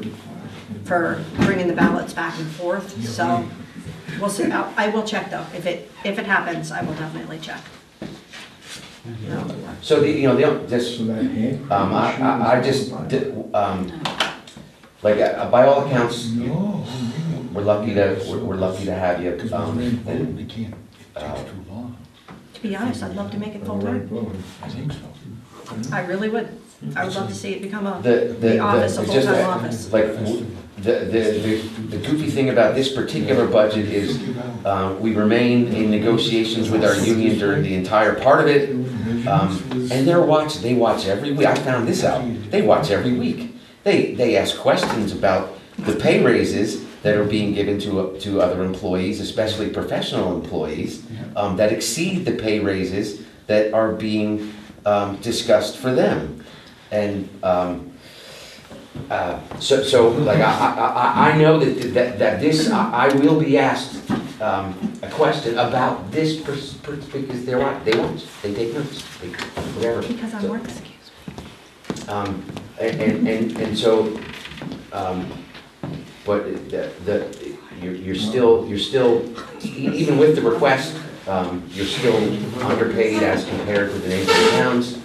Speaker 12: for bringing the ballots back and forth, so we'll see, I'll- I will check though, if it, if it happens, I will definitely check.
Speaker 2: So, the- you know, the, this, um, I, I, I just, did, um, like, uh, by all accounts, we're lucky to, we're, we're lucky to have you, um, and, uh,
Speaker 12: To be honest, I'd love to make it full-time, I think so. I really would. I would love to see it become a,
Speaker 2: The, the,
Speaker 12: the office, a
Speaker 2: the, just,
Speaker 12: full-time office.
Speaker 2: like, w- the, the, the the goofy thing about this particular budget is, um, we remain in negotiations with our union during the entire part of it. Um, and they're watching, they watch every week, I found this out, they watch every week. They, they ask questions about the pay raises that are being given to, to other employees, especially professional employees, um, that exceed the pay raises that are being, um, discussed for them. And, um, uh, so, so, like, I, I, I, I know that, that, that this, I, I will be asked, um, a question about this, pers- per- because they're, wa- they want, they take notes, they, whatever.
Speaker 12: Because I'm
Speaker 2: So,
Speaker 12: work excuse.
Speaker 2: Um, and, and, and, and so, um, but the, the, you're, you're still, you're still, e- even with the request, um, you're still underpaid as compared to the neighboring towns.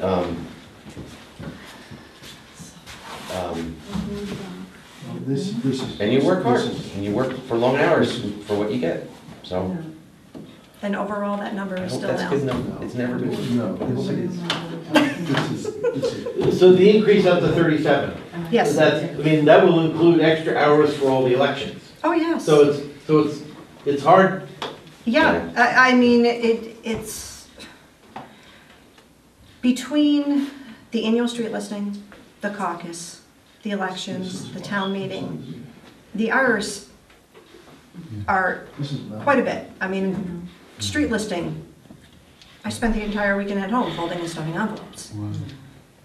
Speaker 2: Um, um,
Speaker 15: This, this is.
Speaker 2: And you work hard,
Speaker 15: this is-
Speaker 2: and you work for long hours for what you get, so.
Speaker 12: And overall, that number
Speaker 2: I
Speaker 12: is
Speaker 2: hope
Speaker 12: still
Speaker 2: that's good
Speaker 12: down.
Speaker 2: enough, it's never good.
Speaker 15: No, this is, this is, this is.
Speaker 1: So the increase up to thirty-seven?
Speaker 12: Yes.
Speaker 1: That's, I mean, that will include extra hours for all the elections.
Speaker 12: Oh, yes.
Speaker 1: So it's, so it's, it's hard,
Speaker 12: Yeah, I, I mean, it, it's between the annual street listing, the caucus, the elections, the town meeting, the hours mm-hmm. are
Speaker 15: This is
Speaker 12: quite a bit. I mean, mm-hmm. Street listing, I spent the entire weekend at home folding and stuffing envelopes.
Speaker 15: Wow.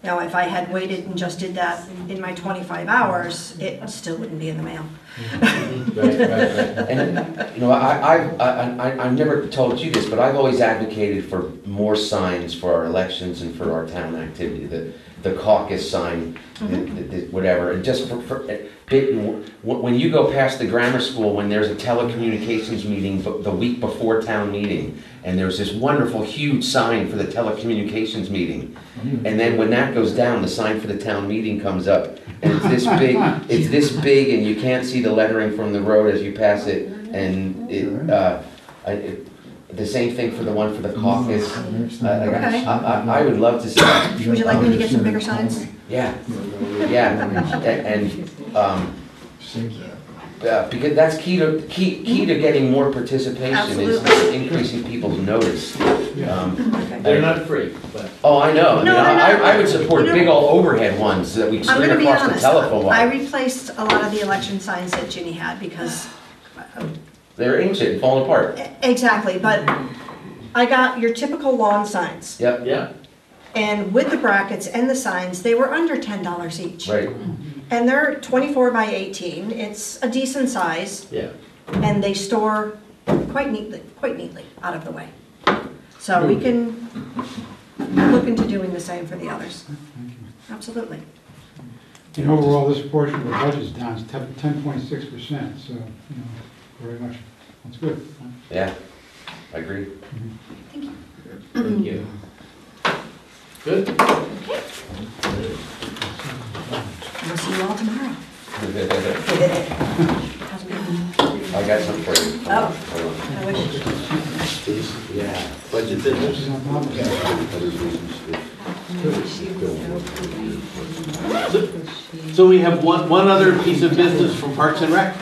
Speaker 12: Now, if I had waited and just did that in my 25 hours, it still wouldn't be in the mail. right, right, right.
Speaker 2: And, you know, I, I, I, I- I've never told you this, but I've always advocated for more signs for our elections and for our town activity, the, the caucus sign, the- the- the- whatever, and just for, for, uh, bit- when when you go past the grammar school, when there's a telecommunications meeting the the week before town meeting, and there's this wonderful huge sign for the telecommunications meeting, and then when that goes down, the sign for the town meeting comes up, and it's this big, it's this big, and you can't see the lettering from the road as you pass it, and it, uh, it, the same thing for the one for the caucus. Uh, I,
Speaker 12: Okay.
Speaker 2: I, I would love to see,
Speaker 12: Would you like me to get some bigger signs?
Speaker 2: Yeah, yeah, and, and, um,
Speaker 15: Save that.
Speaker 2: uh, because that's key to, key, key to getting more participation is
Speaker 12: Absolutely.
Speaker 2: increasing people's notice. Um,
Speaker 1: they're not free, but.
Speaker 2: Oh, I know, I mean,
Speaker 12: No, they're
Speaker 2: I,
Speaker 12: not.
Speaker 2: I would support
Speaker 12: You know-
Speaker 2: big old overhead ones that we
Speaker 12: I'm
Speaker 2: string
Speaker 12: gonna be
Speaker 2: across the
Speaker 12: honest,
Speaker 2: telephone
Speaker 12: I
Speaker 2: wire.
Speaker 12: replaced a lot of the election signs that Ginny had because,
Speaker 2: They're ancient, and falling apart.
Speaker 12: exactly, but I got your typical lawn signs.
Speaker 2: Yep,
Speaker 1: Yeah,
Speaker 12: And with the brackets and the signs, they were under ten dollars each.
Speaker 2: right.
Speaker 12: And they're twenty-four by eighteen, it's a decent size,
Speaker 1: yeah.
Speaker 12: and they store quite neatly, quite neatly out of the way. So we can look into doing the same for the others. Absolutely.
Speaker 15: And overall, this portion of the budget is down, it's ten point six percent, so, you know, very much, that's good.
Speaker 2: Yeah, I agree.
Speaker 1: Thank you. Thank you. Good.
Speaker 12: We'll see you all tomorrow.
Speaker 2: I got something for you.
Speaker 12: Oh. I wish.
Speaker 1: Yeah, budget business.
Speaker 15: She's on top of it.
Speaker 1: So we have one, one other piece of business from Parks and Rec.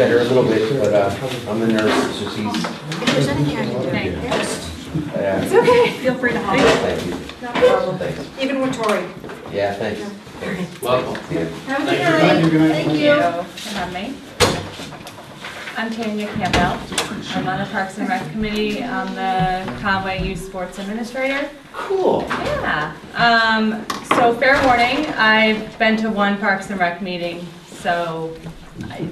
Speaker 2: Better, better a little bit, but uh, I'm the nurse, so she's,
Speaker 12: If there's anything I can do,
Speaker 8: Thank you.
Speaker 12: just
Speaker 2: uh,
Speaker 12: It's okay, feel free to holler,
Speaker 2: thank you.
Speaker 12: no problem,
Speaker 2: Thanks.
Speaker 12: even with Tori.
Speaker 2: Yeah, thanks.
Speaker 1: Welcome.
Speaker 2: Yeah.
Speaker 12: Have a
Speaker 1: Thank
Speaker 12: good
Speaker 1: you.
Speaker 12: night.
Speaker 15: Good night.
Speaker 12: Thank
Speaker 16: Thank
Speaker 12: you.
Speaker 16: you. Have me. I'm Tanya Campbell. I'm on the Parks and Rec Committee. I'm the Conway Youth Sports Administrator.
Speaker 1: Cool.
Speaker 16: Yeah. Um, so fair warning, I've been to one Parks and Rec meeting, so I,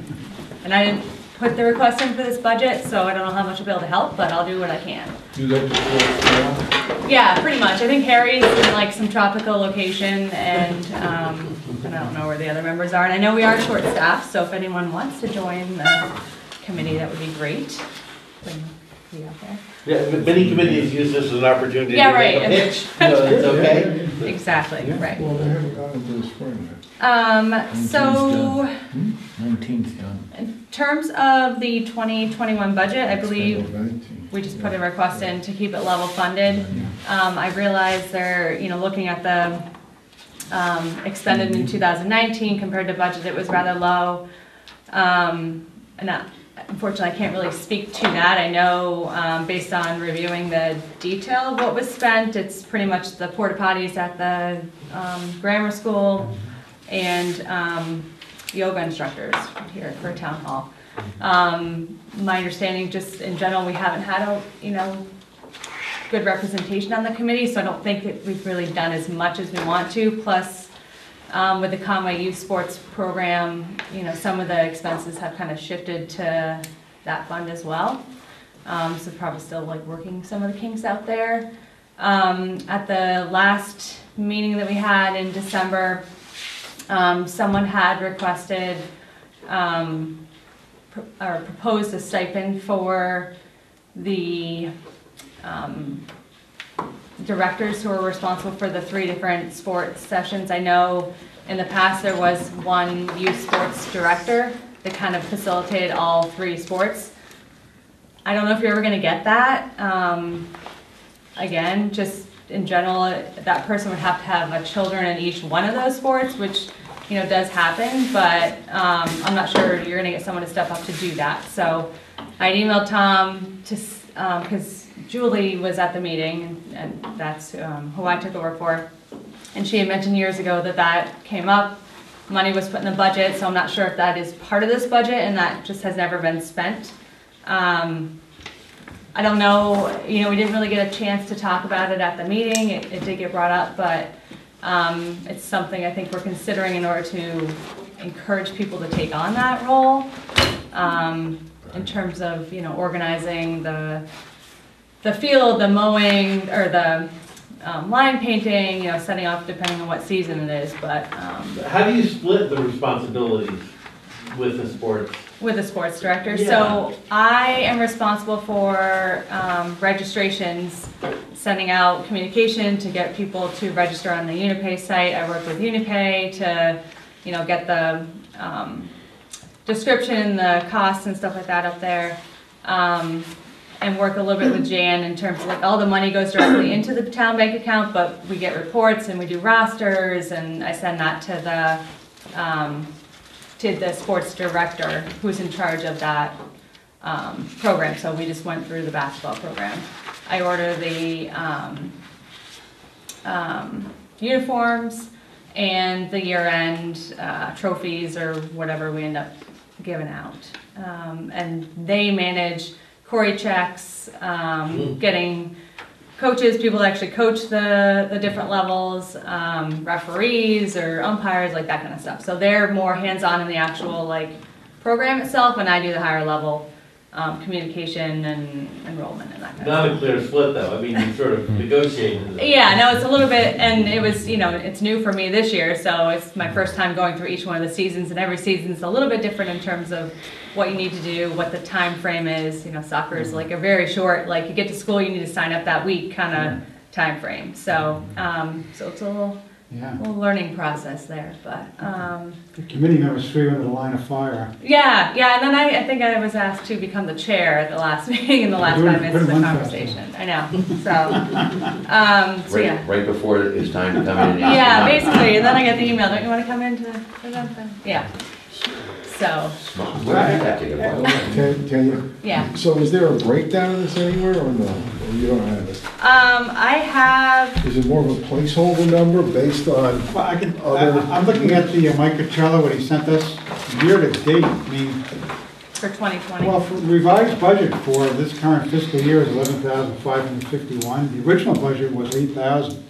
Speaker 16: and I didn't put the request in for this budget, so I don't know how much I'll be able to help, but I'll do what I can.
Speaker 11: You like to
Speaker 16: Yeah, pretty much. I think Harry's in like some tropical location and, um, and I don't know where the other members are. And I know we are short staffed, so if anyone wants to join the committee, that would be great. Bring me out there.
Speaker 1: Yeah, but many committees use this as an opportunity to
Speaker 16: Yeah,
Speaker 1: make a
Speaker 16: right.
Speaker 1: pitch, so it's okay.
Speaker 16: Exactly, right.
Speaker 11: Well, they haven't gone into the spring
Speaker 16: Um, so
Speaker 14: Nineteenth done.
Speaker 16: in terms of the 2021 budget, I believe we just put a request in to keep it level funded. Um, I realize they're, you know, looking at the, um, expended in 2019 compared to budget, it was rather low. Um, and I- unfortunately, I can't really speak to that. I know, um, based on reviewing the detail of what was spent, it's pretty much the porta potties at the, um, grammar school and, um, yoga instructors here for town hall. Um, my understanding, just in general, we haven't had a, you know, good representation on the committee, so I don't think that we've really done as much as we want to. Plus, um, with the Conway Youth Sports Program, you know, some of the expenses have kind of shifted to that fund as well. Um, so probably still like working some of the kinks out there. Um, at the last meeting that we had in December, um, someone had requested, um, pr- or proposed a stipend for the, um, directors who are responsible for the three different sports sessions. I know in the past, there was one youth sports director that kind of facilitated all three sports. I don't know if you're ever gonna get that. Um, again, just in general, that person would have to have a children in each one of those sports, which, you know, does happen, but, um, I'm not sure you're gonna get someone to step up to do that. So I emailed Tom to, s- um, Julie was at the meeting and that's, um, who I took over for. And she had mentioned years ago that that came up, money was put in the budget, so I'm not sure if that is part of this budget and that just has never been spent. Um, I don't know, you know, we didn't really get a chance to talk about it at the meeting, it, it did get brought up, but, um, it's something I think we're considering in order to encourage people to take on that role. Um, in terms of, you know, organizing the, the field, the mowing, or the, um, line painting, you know, setting off depending on what season it is, but, um,
Speaker 1: How do you split the responsibilities with the sports?
Speaker 16: with the sports director. So I am responsible for um, registrations, sending out communication to get people to register on the Unipay site. I work with Unipay to, you know, get the um, description, the costs and stuff like that up there. Um, and work a little bit with Jan in terms of like, all the money goes directly into the town bank account, but we get reports and we do rosters and I send that to the, um, to the sports director who's in charge of that um, program. So we just went through the basketball program. I order the um, um, uniforms and the year-end uh, trophies or whatever we end up giving out. Um, And they manage CORI checks, um, getting coaches, people that actually coach the, the different levels, um, referees or umpires, like that kind of stuff. So they're more hands-on in the actual like program itself, and I do the higher level um, communication and enrollment and that kind of stuff.
Speaker 1: Not a clear split though, I mean, you sort of negotiated it.
Speaker 16: Yeah, no, it's a little bit, and it was, you know, it's new for me this year, so it's my first time going through each one of the seasons, and every season's a little bit different in terms of what you need to do, what the time frame is. You know, soccer is like a very short, like you get to school, you need to sign up that week kind of time frame. So, um, so it's a little,
Speaker 15: Yeah.
Speaker 16: little learning process there, but, um,
Speaker 15: The committee members threw into the line of fire.
Speaker 16: yeah, yeah, and then I, I think I was asked to become the chair at the last meeting in the last
Speaker 15: Good-
Speaker 16: five minutes of
Speaker 15: good
Speaker 16: the
Speaker 15: one,
Speaker 16: conversation. I know, so, um, so yeah.
Speaker 2: Right, right before it's time to come in.
Speaker 16: Yeah, basically, and then I get the email, don't you wanna come in to present the, yeah. So,
Speaker 2: Where did that get involved?
Speaker 11: Can, can you,
Speaker 16: yeah.
Speaker 11: so is there a breakdown of this anywhere or no? Or you don't have it?
Speaker 16: Um, I have,
Speaker 11: Is it more of a placeholder number based on,
Speaker 15: Well, I can, I-
Speaker 11: Other-
Speaker 15: I'm looking at the uh, Mike Coachella, what he sent us, year to date, I mean,
Speaker 16: for 2020.
Speaker 15: well, for revised budget for this current fiscal year is eleven thousand five hundred fifty-one, the original budget was eight thousand.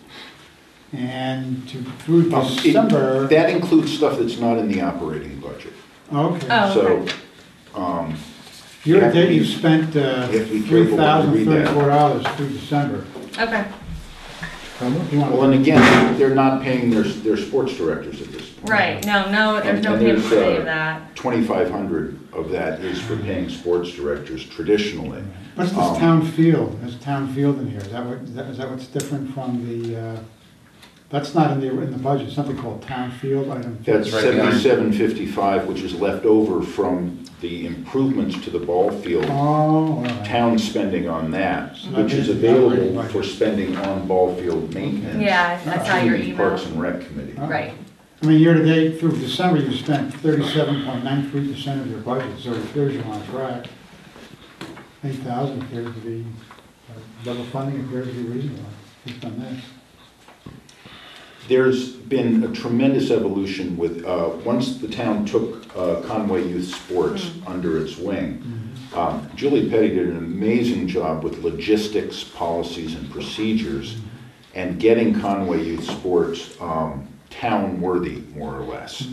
Speaker 15: And to, through
Speaker 3: Um, it-
Speaker 15: December,
Speaker 3: That includes stuff that's not in the operating budget.
Speaker 15: Okay,
Speaker 16: Oh,
Speaker 3: So,
Speaker 16: okay.
Speaker 3: um,
Speaker 15: year to date, you've spent uh,
Speaker 3: you have to be careful when you read that.
Speaker 15: $3,034 through December.
Speaker 16: Okay.
Speaker 15: You want
Speaker 3: well, and again, they're not paying their, their sports directors at this point.
Speaker 16: right, no, no, there's
Speaker 3: And-
Speaker 16: no
Speaker 3: and
Speaker 16: payment for any
Speaker 3: uh,
Speaker 16: of that.
Speaker 3: Twenty-five hundred of that is for paying sports directors traditionally.
Speaker 15: What's this
Speaker 3: Um,
Speaker 15: town field, there's town field in here, is that what, is that- is that what's different from the, uh, that's not in the, in the budget, something called town field item?
Speaker 3: That's
Speaker 2: right there.
Speaker 3: seventy-seven fifty-five, which is left over from the improvements to the ball field.
Speaker 15: Oh, all right.
Speaker 3: Town spending on that,
Speaker 15: So
Speaker 3: which is
Speaker 15: is
Speaker 3: available for spending on ball field maintenance.
Speaker 16: Yeah, I saw your
Speaker 3: through the
Speaker 16: email.
Speaker 3: Parks and Rec Committee.
Speaker 16: Right,
Speaker 15: I mean, year-to-date through December, you spent thirty-seven point nine three percent of your budget, so it appears you're on track. Eight thousand appears to be, uh, level funding appears to be reasonable, based on this.
Speaker 3: There's been a tremendous evolution with, uh, once the town took uh, Conway Youth Sports under its wing, um, Julie Petty did an amazing job with logistics, policies, and procedures, and getting Conway Youth Sports um, town-worthy, more or less,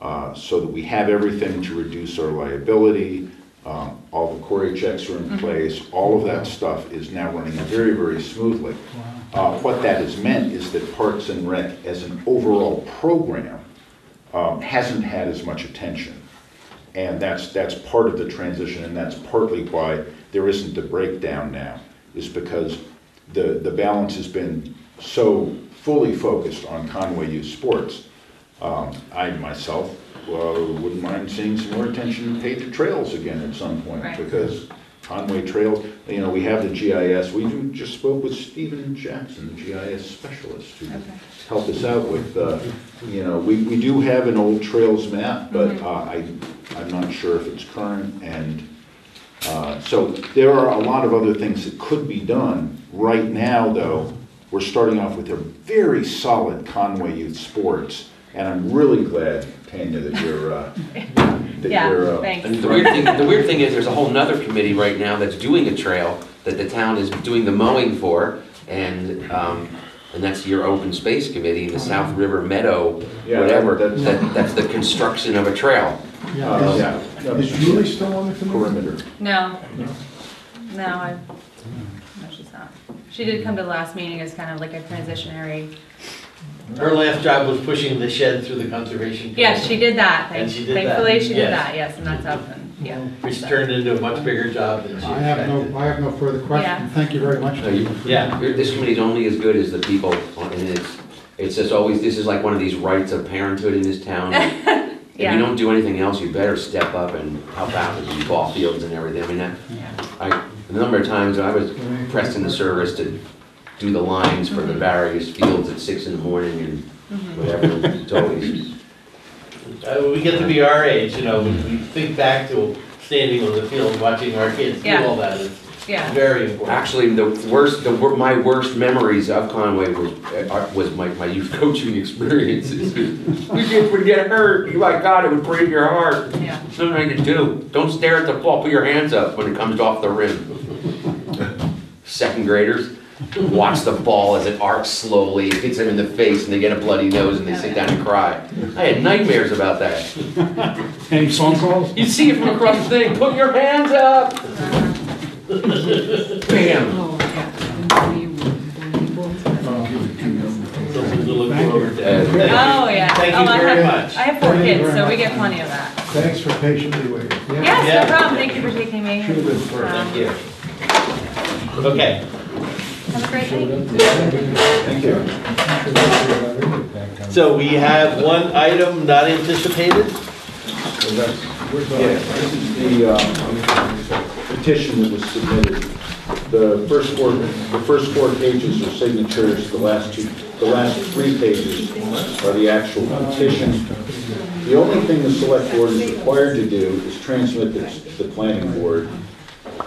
Speaker 3: uh, so that we have everything to reduce our liability, um, all the CORI checks are in place, all of that stuff is now running very, very smoothly. Uh, What that has meant is that Parks and Rec, as an overall program, um, hasn't had as much attention. And that's, that's part of the transition, and that's partly why there isn't a breakdown now, is because the, the balance has been so fully focused on Conway Youth Sports. Um, I myself uh, wouldn't mind seeing some more attention paid to trails again at some point,
Speaker 16: Right.
Speaker 3: because Conway Trails, you know, we have the GIS, we do- just spoke with Stephen Jackson, the GIS specialist, who helped us out with, uh, you know, we, we do have an old trails map, but uh, I, I'm not sure if it's current, and uh, so there are a lot of other things that could be done. Right now, though, we're starting off with a very solid Conway Youth Sports, and I'm really glad, Tanya, that you're, uh, that
Speaker 16: yeah,
Speaker 3: you're, uh,
Speaker 16: thanks.
Speaker 2: And the weird thing, the weird thing is, there's a whole nother committee right now that's doing a trail that the town is doing the mowing for, and, um, and that's your open space committee, the South River Meadow,
Speaker 3: Yeah,
Speaker 2: whatever,
Speaker 3: that's-
Speaker 2: that, that's the construction of a trail.
Speaker 15: Yeah,
Speaker 3: uh,
Speaker 15: this-
Speaker 3: yeah,
Speaker 11: Is Julie still on the committee?
Speaker 3: perimeter.
Speaker 16: No, no, I, no, she's not. She did come to the last meeting as kind of like a transitionary,
Speaker 1: Her last job was pushing the shed through the conservation.
Speaker 16: yes, she did that,
Speaker 1: And she did that,
Speaker 16: thankfully, she did
Speaker 1: yes.
Speaker 16: that, yes, and that's up, and, yeah.
Speaker 1: Which turned into a much bigger job than she
Speaker 15: I have
Speaker 1: expected.
Speaker 15: no, I have no further
Speaker 16: Yeah.
Speaker 15: questions, thank you very much.
Speaker 2: No, you-
Speaker 1: Yeah.
Speaker 2: This committee's only as good as the people, on- and it's, it's just always, this is like one of these rights of parenthood in this town. If
Speaker 16: Yeah.
Speaker 2: you don't do anything else, you better step up and help out with these ball fields and everything. I mean, that, I, a number of times I was pressed in the service to do the lines for the various fields at six in the morning and whatever. It's always,
Speaker 1: Uh, we get to be our age, you know, we, we think back to standing on the field, watching our kids do
Speaker 16: Yeah.
Speaker 1: all that. It's
Speaker 16: Yeah,
Speaker 1: very important.
Speaker 2: actually, the worst, the, wor- my worst memories of Conway was, uh, was my, my youth coaching experiences. We kids would get hurt, my God, it would break your heart.
Speaker 16: yeah.
Speaker 2: Something I could do. Don't stare at the ball. Put your hands up when it comes off the rim. Second graders watch the ball as it arcs slowly, it hits them in the face, and they get a bloody nose, and they sit down and cry. I had nightmares about that.
Speaker 15: Any phone calls?
Speaker 2: You see it from across the thing. Put your hands up. Bam.
Speaker 1: Something to look forward to.
Speaker 2: Uh,
Speaker 1: Thank you.
Speaker 16: Oh, yeah.
Speaker 1: Thank
Speaker 16: Oh,
Speaker 1: you
Speaker 16: I
Speaker 1: very
Speaker 16: have-
Speaker 1: much.
Speaker 16: I have four
Speaker 11: Thank
Speaker 16: kids,
Speaker 11: very
Speaker 16: so we get plenty of that.
Speaker 11: Thanks for patiently waiting.
Speaker 16: Yes,
Speaker 1: Yeah.
Speaker 16: no problem, thank you for taking me.
Speaker 11: Should have been first.
Speaker 16: Um,
Speaker 1: Thank you. Okay,
Speaker 16: Have a great night.
Speaker 3: Thank you.
Speaker 1: so we have one item not anticipated.
Speaker 3: Yeah, this is the um, petition that was submitted. The first four, the first four pages are signatures, the last two the last three pages are the actual petition. The only thing the select board is required to do is transmit this to the planning board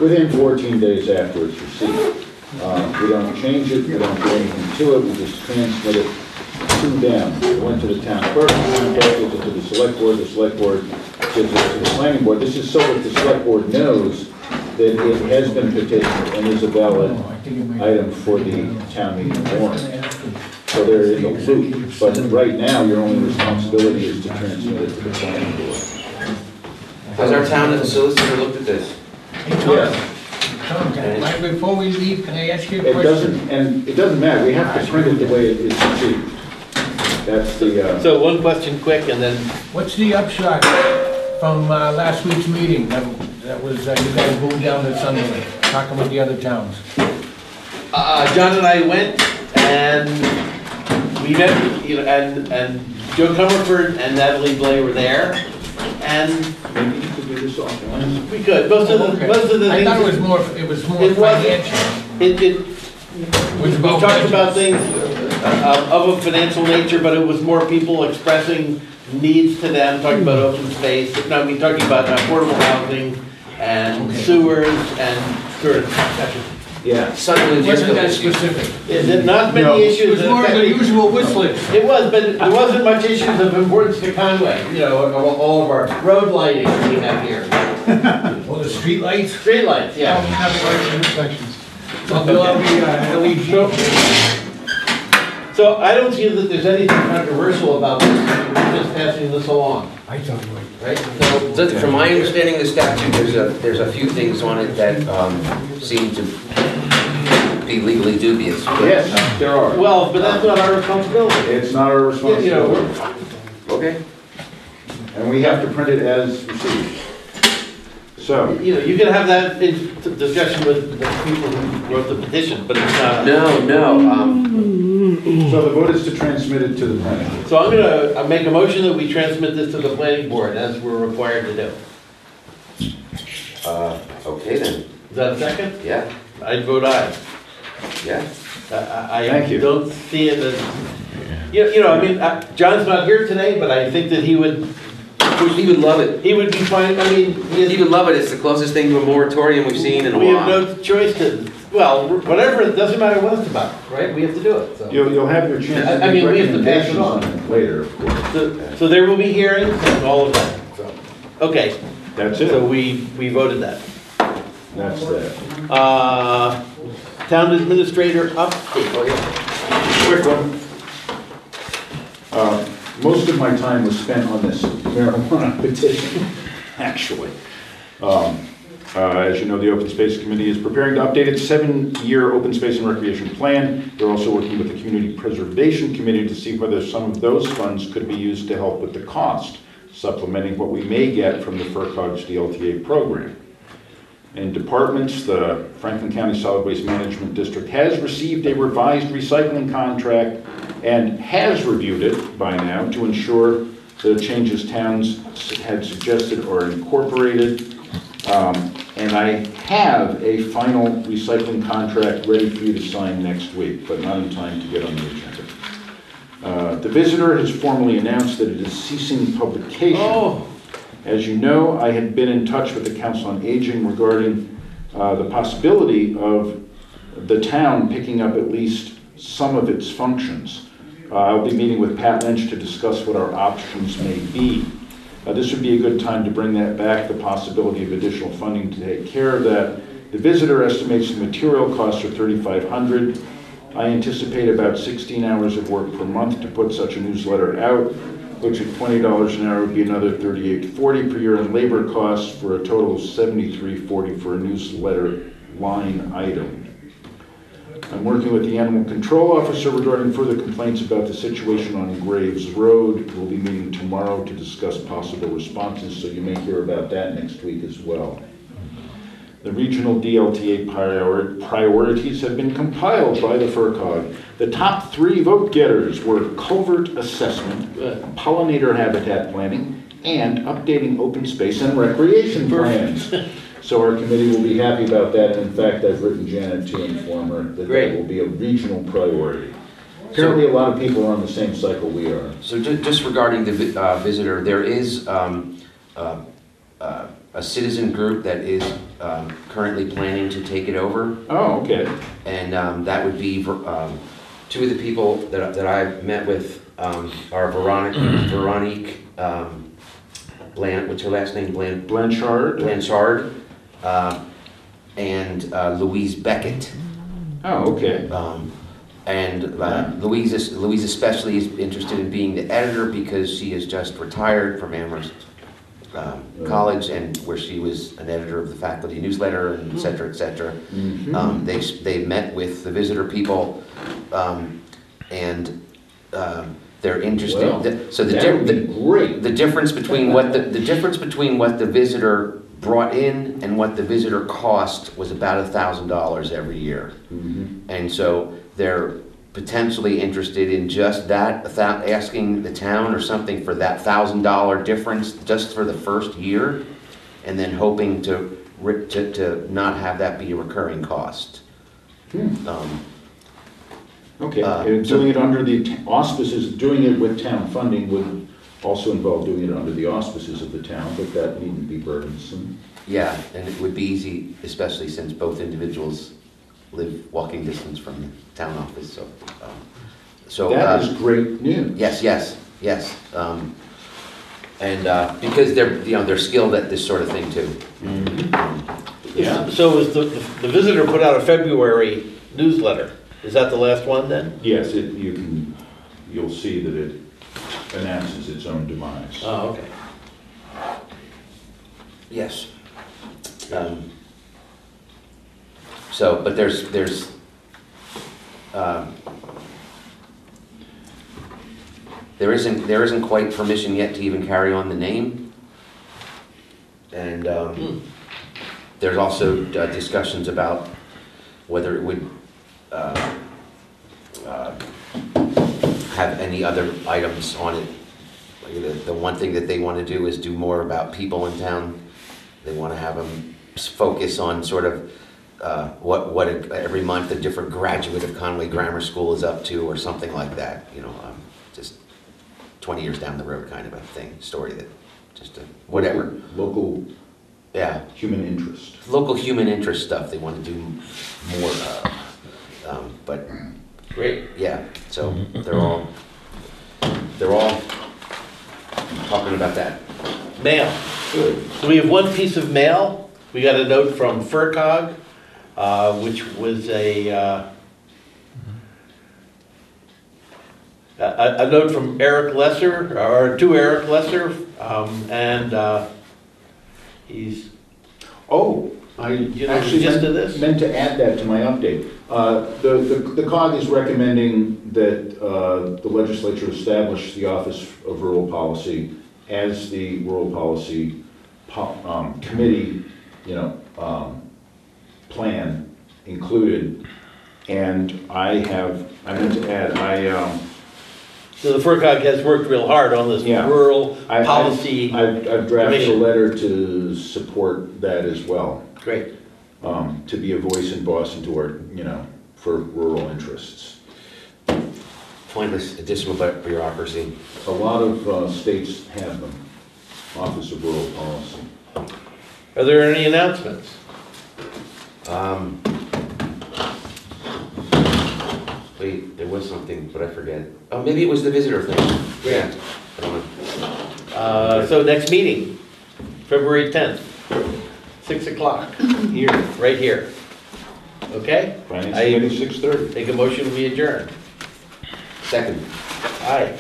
Speaker 3: within 14 days after it's received. Uh, We don't change it, we don't do anything to it, we just transmit it to them. It went to the town clerk, the town clerk gives it to the select board, the select board gives it to the planning board. This is so that the select board knows that it has been petitioned and is a valid item for the town meeting warrant. So they're in the loop, but right now, your only responsibility is to transmit it to the planning board.
Speaker 2: Has our town as a solicitor looked at this?
Speaker 3: Yes.
Speaker 14: Tom, can before we leave, can I ask you a
Speaker 3: It
Speaker 14: question?
Speaker 3: doesn't, and it doesn't matter, we have to print it the way it is received. That's the, uh,
Speaker 1: So one question quick, and then,
Speaker 14: What's the upshot from uh, last week's meeting? That that was, uh, you guys moved down to Sunderland, talking with the other towns.
Speaker 1: uh, John and I went, and we met, you know, and, and Jo Comerford and Natalie Blais were there, and
Speaker 3: maybe you could do this offline.
Speaker 1: we could, most of the,
Speaker 14: Okay.
Speaker 1: most of the
Speaker 14: I thought it was more, it was more
Speaker 1: It was-
Speaker 14: financial.
Speaker 1: It, it,
Speaker 14: It was
Speaker 1: we
Speaker 14: about
Speaker 1: talked about things uh, of a financial nature, but it was more people expressing needs to them, talking about open space, no, I mean, talking about affordable housing and
Speaker 14: Okay.
Speaker 1: sewers and sort of,
Speaker 3: Yeah.
Speaker 2: Suddenly, Sunderland
Speaker 14: Wasn't that
Speaker 2: issue.
Speaker 14: specific?
Speaker 1: is it not
Speaker 3: No.
Speaker 1: many
Speaker 14: It
Speaker 1: issues
Speaker 14: was
Speaker 1: that
Speaker 14: more of the usual wish list.
Speaker 1: It was, but there wasn't much issues of importance to Conway, you know, all all of our road lighting we have here.
Speaker 14: Well, the streetlights?
Speaker 1: Streetlights, yeah.
Speaker 14: Well, they'll all be uh, LED.
Speaker 1: So I don't see that there's anything controversial about this, we're just passing this along,
Speaker 14: I thought it was.
Speaker 1: right?
Speaker 2: So, th- from my understanding of the statute, there's a, there's a few things on it that um, seem to be legally dubious. but,
Speaker 3: Yes, there are.
Speaker 1: Well, but that's not our responsibility.
Speaker 3: It's not our
Speaker 1: Yeah, You know,
Speaker 3: responsibility,
Speaker 1: we're-
Speaker 2: Okay.
Speaker 3: and we have to print it as received. So,
Speaker 1: you know, you can have that in discussion with the people who wrote the petition, but it's not.
Speaker 2: No, no, um,
Speaker 3: so the vote is to transmit it to the planning board.
Speaker 1: So I'm gonna, make a motion that we transmit this to the planning board as we're required to do.
Speaker 2: uh, okay then,
Speaker 1: Is that a second?
Speaker 2: yeah,
Speaker 1: I'd vote aye.
Speaker 2: yeah.
Speaker 1: I- I,
Speaker 3: Thank
Speaker 1: I
Speaker 3: you.
Speaker 1: don't see it as, you you know, I mean, uh, John's not here today, but I think that he would,
Speaker 2: He would love it.
Speaker 1: he would be fine, I mean, he
Speaker 2: He
Speaker 1: is-
Speaker 2: would love it. It's the closest thing to a moratorium we've seen in a while.
Speaker 1: we have
Speaker 2: while.
Speaker 1: no choice to, well, whatever, it doesn't matter what it's about, right? We have to do it, so.
Speaker 3: You'll, you'll have your chance
Speaker 1: I-
Speaker 3: to
Speaker 1: I
Speaker 3: make
Speaker 1: mean, we have to pass it
Speaker 3: recommendations
Speaker 1: on.
Speaker 3: on it later, of course.
Speaker 1: So, so there will be hearings and all of that, so, okay,
Speaker 3: That's
Speaker 1: so
Speaker 3: it,
Speaker 1: we, we voted that.
Speaker 3: that's that.
Speaker 1: Uh, town administrator update.
Speaker 3: Quick one. Uh, Most of my time was spent on this marijuana petition, actually. Um, uh, As you know, the Open Space Committee is preparing to update its seven-year open space and recreation plan. They're also working with the Community Preservation Committee to see whether some of those funds could be used to help with the cost, supplementing what we may get from the FRCOG's DLTA program. In departments, the Franklin County Solid Waste Management District has received a revised recycling contract and has reviewed it by now to ensure the changes towns had suggested are incorporated. Um, And I have a final recycling contract ready for you to sign next week, but not in time to get on the agenda. Uh, The visitor has formally announced that it is ceasing publication.
Speaker 1: Oh,
Speaker 3: As you know, I had been in touch with the Council on Aging regarding uh, the possibility of the town picking up at least some of its functions. Uh, I'll be meeting with Pat Lynch to discuss what our options may be. Uh, This would be a good time to bring that back, the possibility of additional funding to take care of that. The visitor estimates the material costs are 3,500. I anticipate about 16 hours of work per month to put such a newsletter out, which at $20 an hour would be another $38.40 per year in labor costs for a total of $73.40 for a newsletter line item. I'm working with the animal control officer regarding further complaints about the situation on Graves Road. We'll be meeting tomorrow to discuss possible responses, so you may hear about that next week as well. The regional DLTA prior- priorities have been compiled by the FRCOG. The top three vote getters were culvert assessment, uh, pollinator habitat planning, and updating open space and recreation plans. So our committee will be happy about that, and in fact, I've written Janet to inform her that that will be a regional priority. Apparently, a lot of people are on the same cycle we are.
Speaker 2: So ju- just regarding the vi- uh, visitor, there is um, uh, uh, a citizen group that is um, currently planning to take it over.
Speaker 3: Oh, okay.
Speaker 2: And um, that would be, Ver- um, two of the people that I- that I've met with um, are Veronique, Veronique um, Bland, what's her last name? Bland,
Speaker 3: Blanchard?
Speaker 2: Blanchard, uh, and uh, Louise Beckett.
Speaker 3: Oh, okay.
Speaker 2: Um, And uh, Louise, is- Louise especially is interested in being the editor because she has just retired from Amherst um, College and where she was an editor of the faculty newsletter and et cetera, et cetera.
Speaker 3: Mhm.
Speaker 2: Um, They, they met with the visitor people um, and um, they're
Speaker 3: Well,
Speaker 2: interested, so the. Di- the-
Speaker 3: great.
Speaker 2: the difference between what the, the difference between what the visitor brought in and what the visitor cost was about a thousand dollars every year.
Speaker 3: Mhm.
Speaker 2: And so they're potentially interested in just that, without asking the town or something for that thousand dollar difference just for the first year, and then hoping to, to, to not have that be a recurring cost.
Speaker 3: Hmm.
Speaker 2: Um,
Speaker 3: Okay,
Speaker 2: Uh,
Speaker 3: doing it under the auspices, doing it with town funding would also involved doing it under the auspices of the town, but that needn't be burdensome.
Speaker 2: Yeah, and it would be easy, especially since both individuals live walking distance from the town office, so. um, So.
Speaker 3: That
Speaker 2: uh,
Speaker 3: is great news.
Speaker 2: Yes, yes, yes. um, And uh, because they're, you know, they're skilled at this sort of thing too.
Speaker 3: Yeah.
Speaker 1: So is the, the visitor put out a February newsletter? Is that the last one then?
Speaker 3: Yes, it, you can, you'll see that it announces its own demise.
Speaker 1: Oh, okay.
Speaker 2: Yes. Um, So, but there's, there's, um, there isn't, there isn't quite permission yet to even carry on the name. And um, there's also uh, discussions about whether it would uh, uh, have any other items on it. Like, The, the one thing that they want to do is do more about people in town. They want to have them focus on sort of uh, what, what a- every month a different graduate of Conway Grammar School is up to or something like that, you know, um, just 20 years down the road kind of a thing, story that, just a, whatever.
Speaker 3: Local
Speaker 2: Yeah,
Speaker 3: human interest.
Speaker 2: local human interest stuff they want to do more of. Um, But,
Speaker 1: Great.
Speaker 2: yeah, so they're all, they're all talking about that.
Speaker 1: Mail.
Speaker 3: Good.
Speaker 1: So we have one piece of mail. We got a note from FRCOG, uh, which was a, uh, a, a note from Eric Lesser, or to Eric Lesser, um, and, uh, he's,
Speaker 3: Oh, I
Speaker 1: You know
Speaker 3: actually
Speaker 1: gist
Speaker 3: meant,
Speaker 1: of this?
Speaker 3: meant to add that to my update. Uh, The, the the COG is recommending that uh, the legislature establish the Office of Rural Policy as the Rural Policy po- um, Committee, you know, um, plan included. And I have, I meant to add, I, um,
Speaker 1: so the FRCOG has worked real hard on this
Speaker 3: Yeah.
Speaker 1: rural
Speaker 3: I- I-
Speaker 1: policy.
Speaker 3: I've I've drafted a
Speaker 1: Commission.
Speaker 3: letter to support that as well.
Speaker 1: Great.
Speaker 3: um, to be a voice in Boston to our, you know, for rural interests.
Speaker 2: Pointless additional bureaucracy.
Speaker 3: A lot of uh, states have them, Office of Rural Policy.
Speaker 1: Are there any announcements?
Speaker 2: Um, Wait, there was something, but I forget. Oh, maybe it was the visitor thing. Yeah. I don't know.
Speaker 1: Uh, so next meeting, February tenth, six o'clock, here, right here. Okay?
Speaker 3: Finance
Speaker 1: I-
Speaker 3: Committee, six thirty.
Speaker 1: Take a motion, we adjourn.
Speaker 2: Second.
Speaker 1: Aye,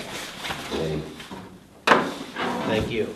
Speaker 1: thank you.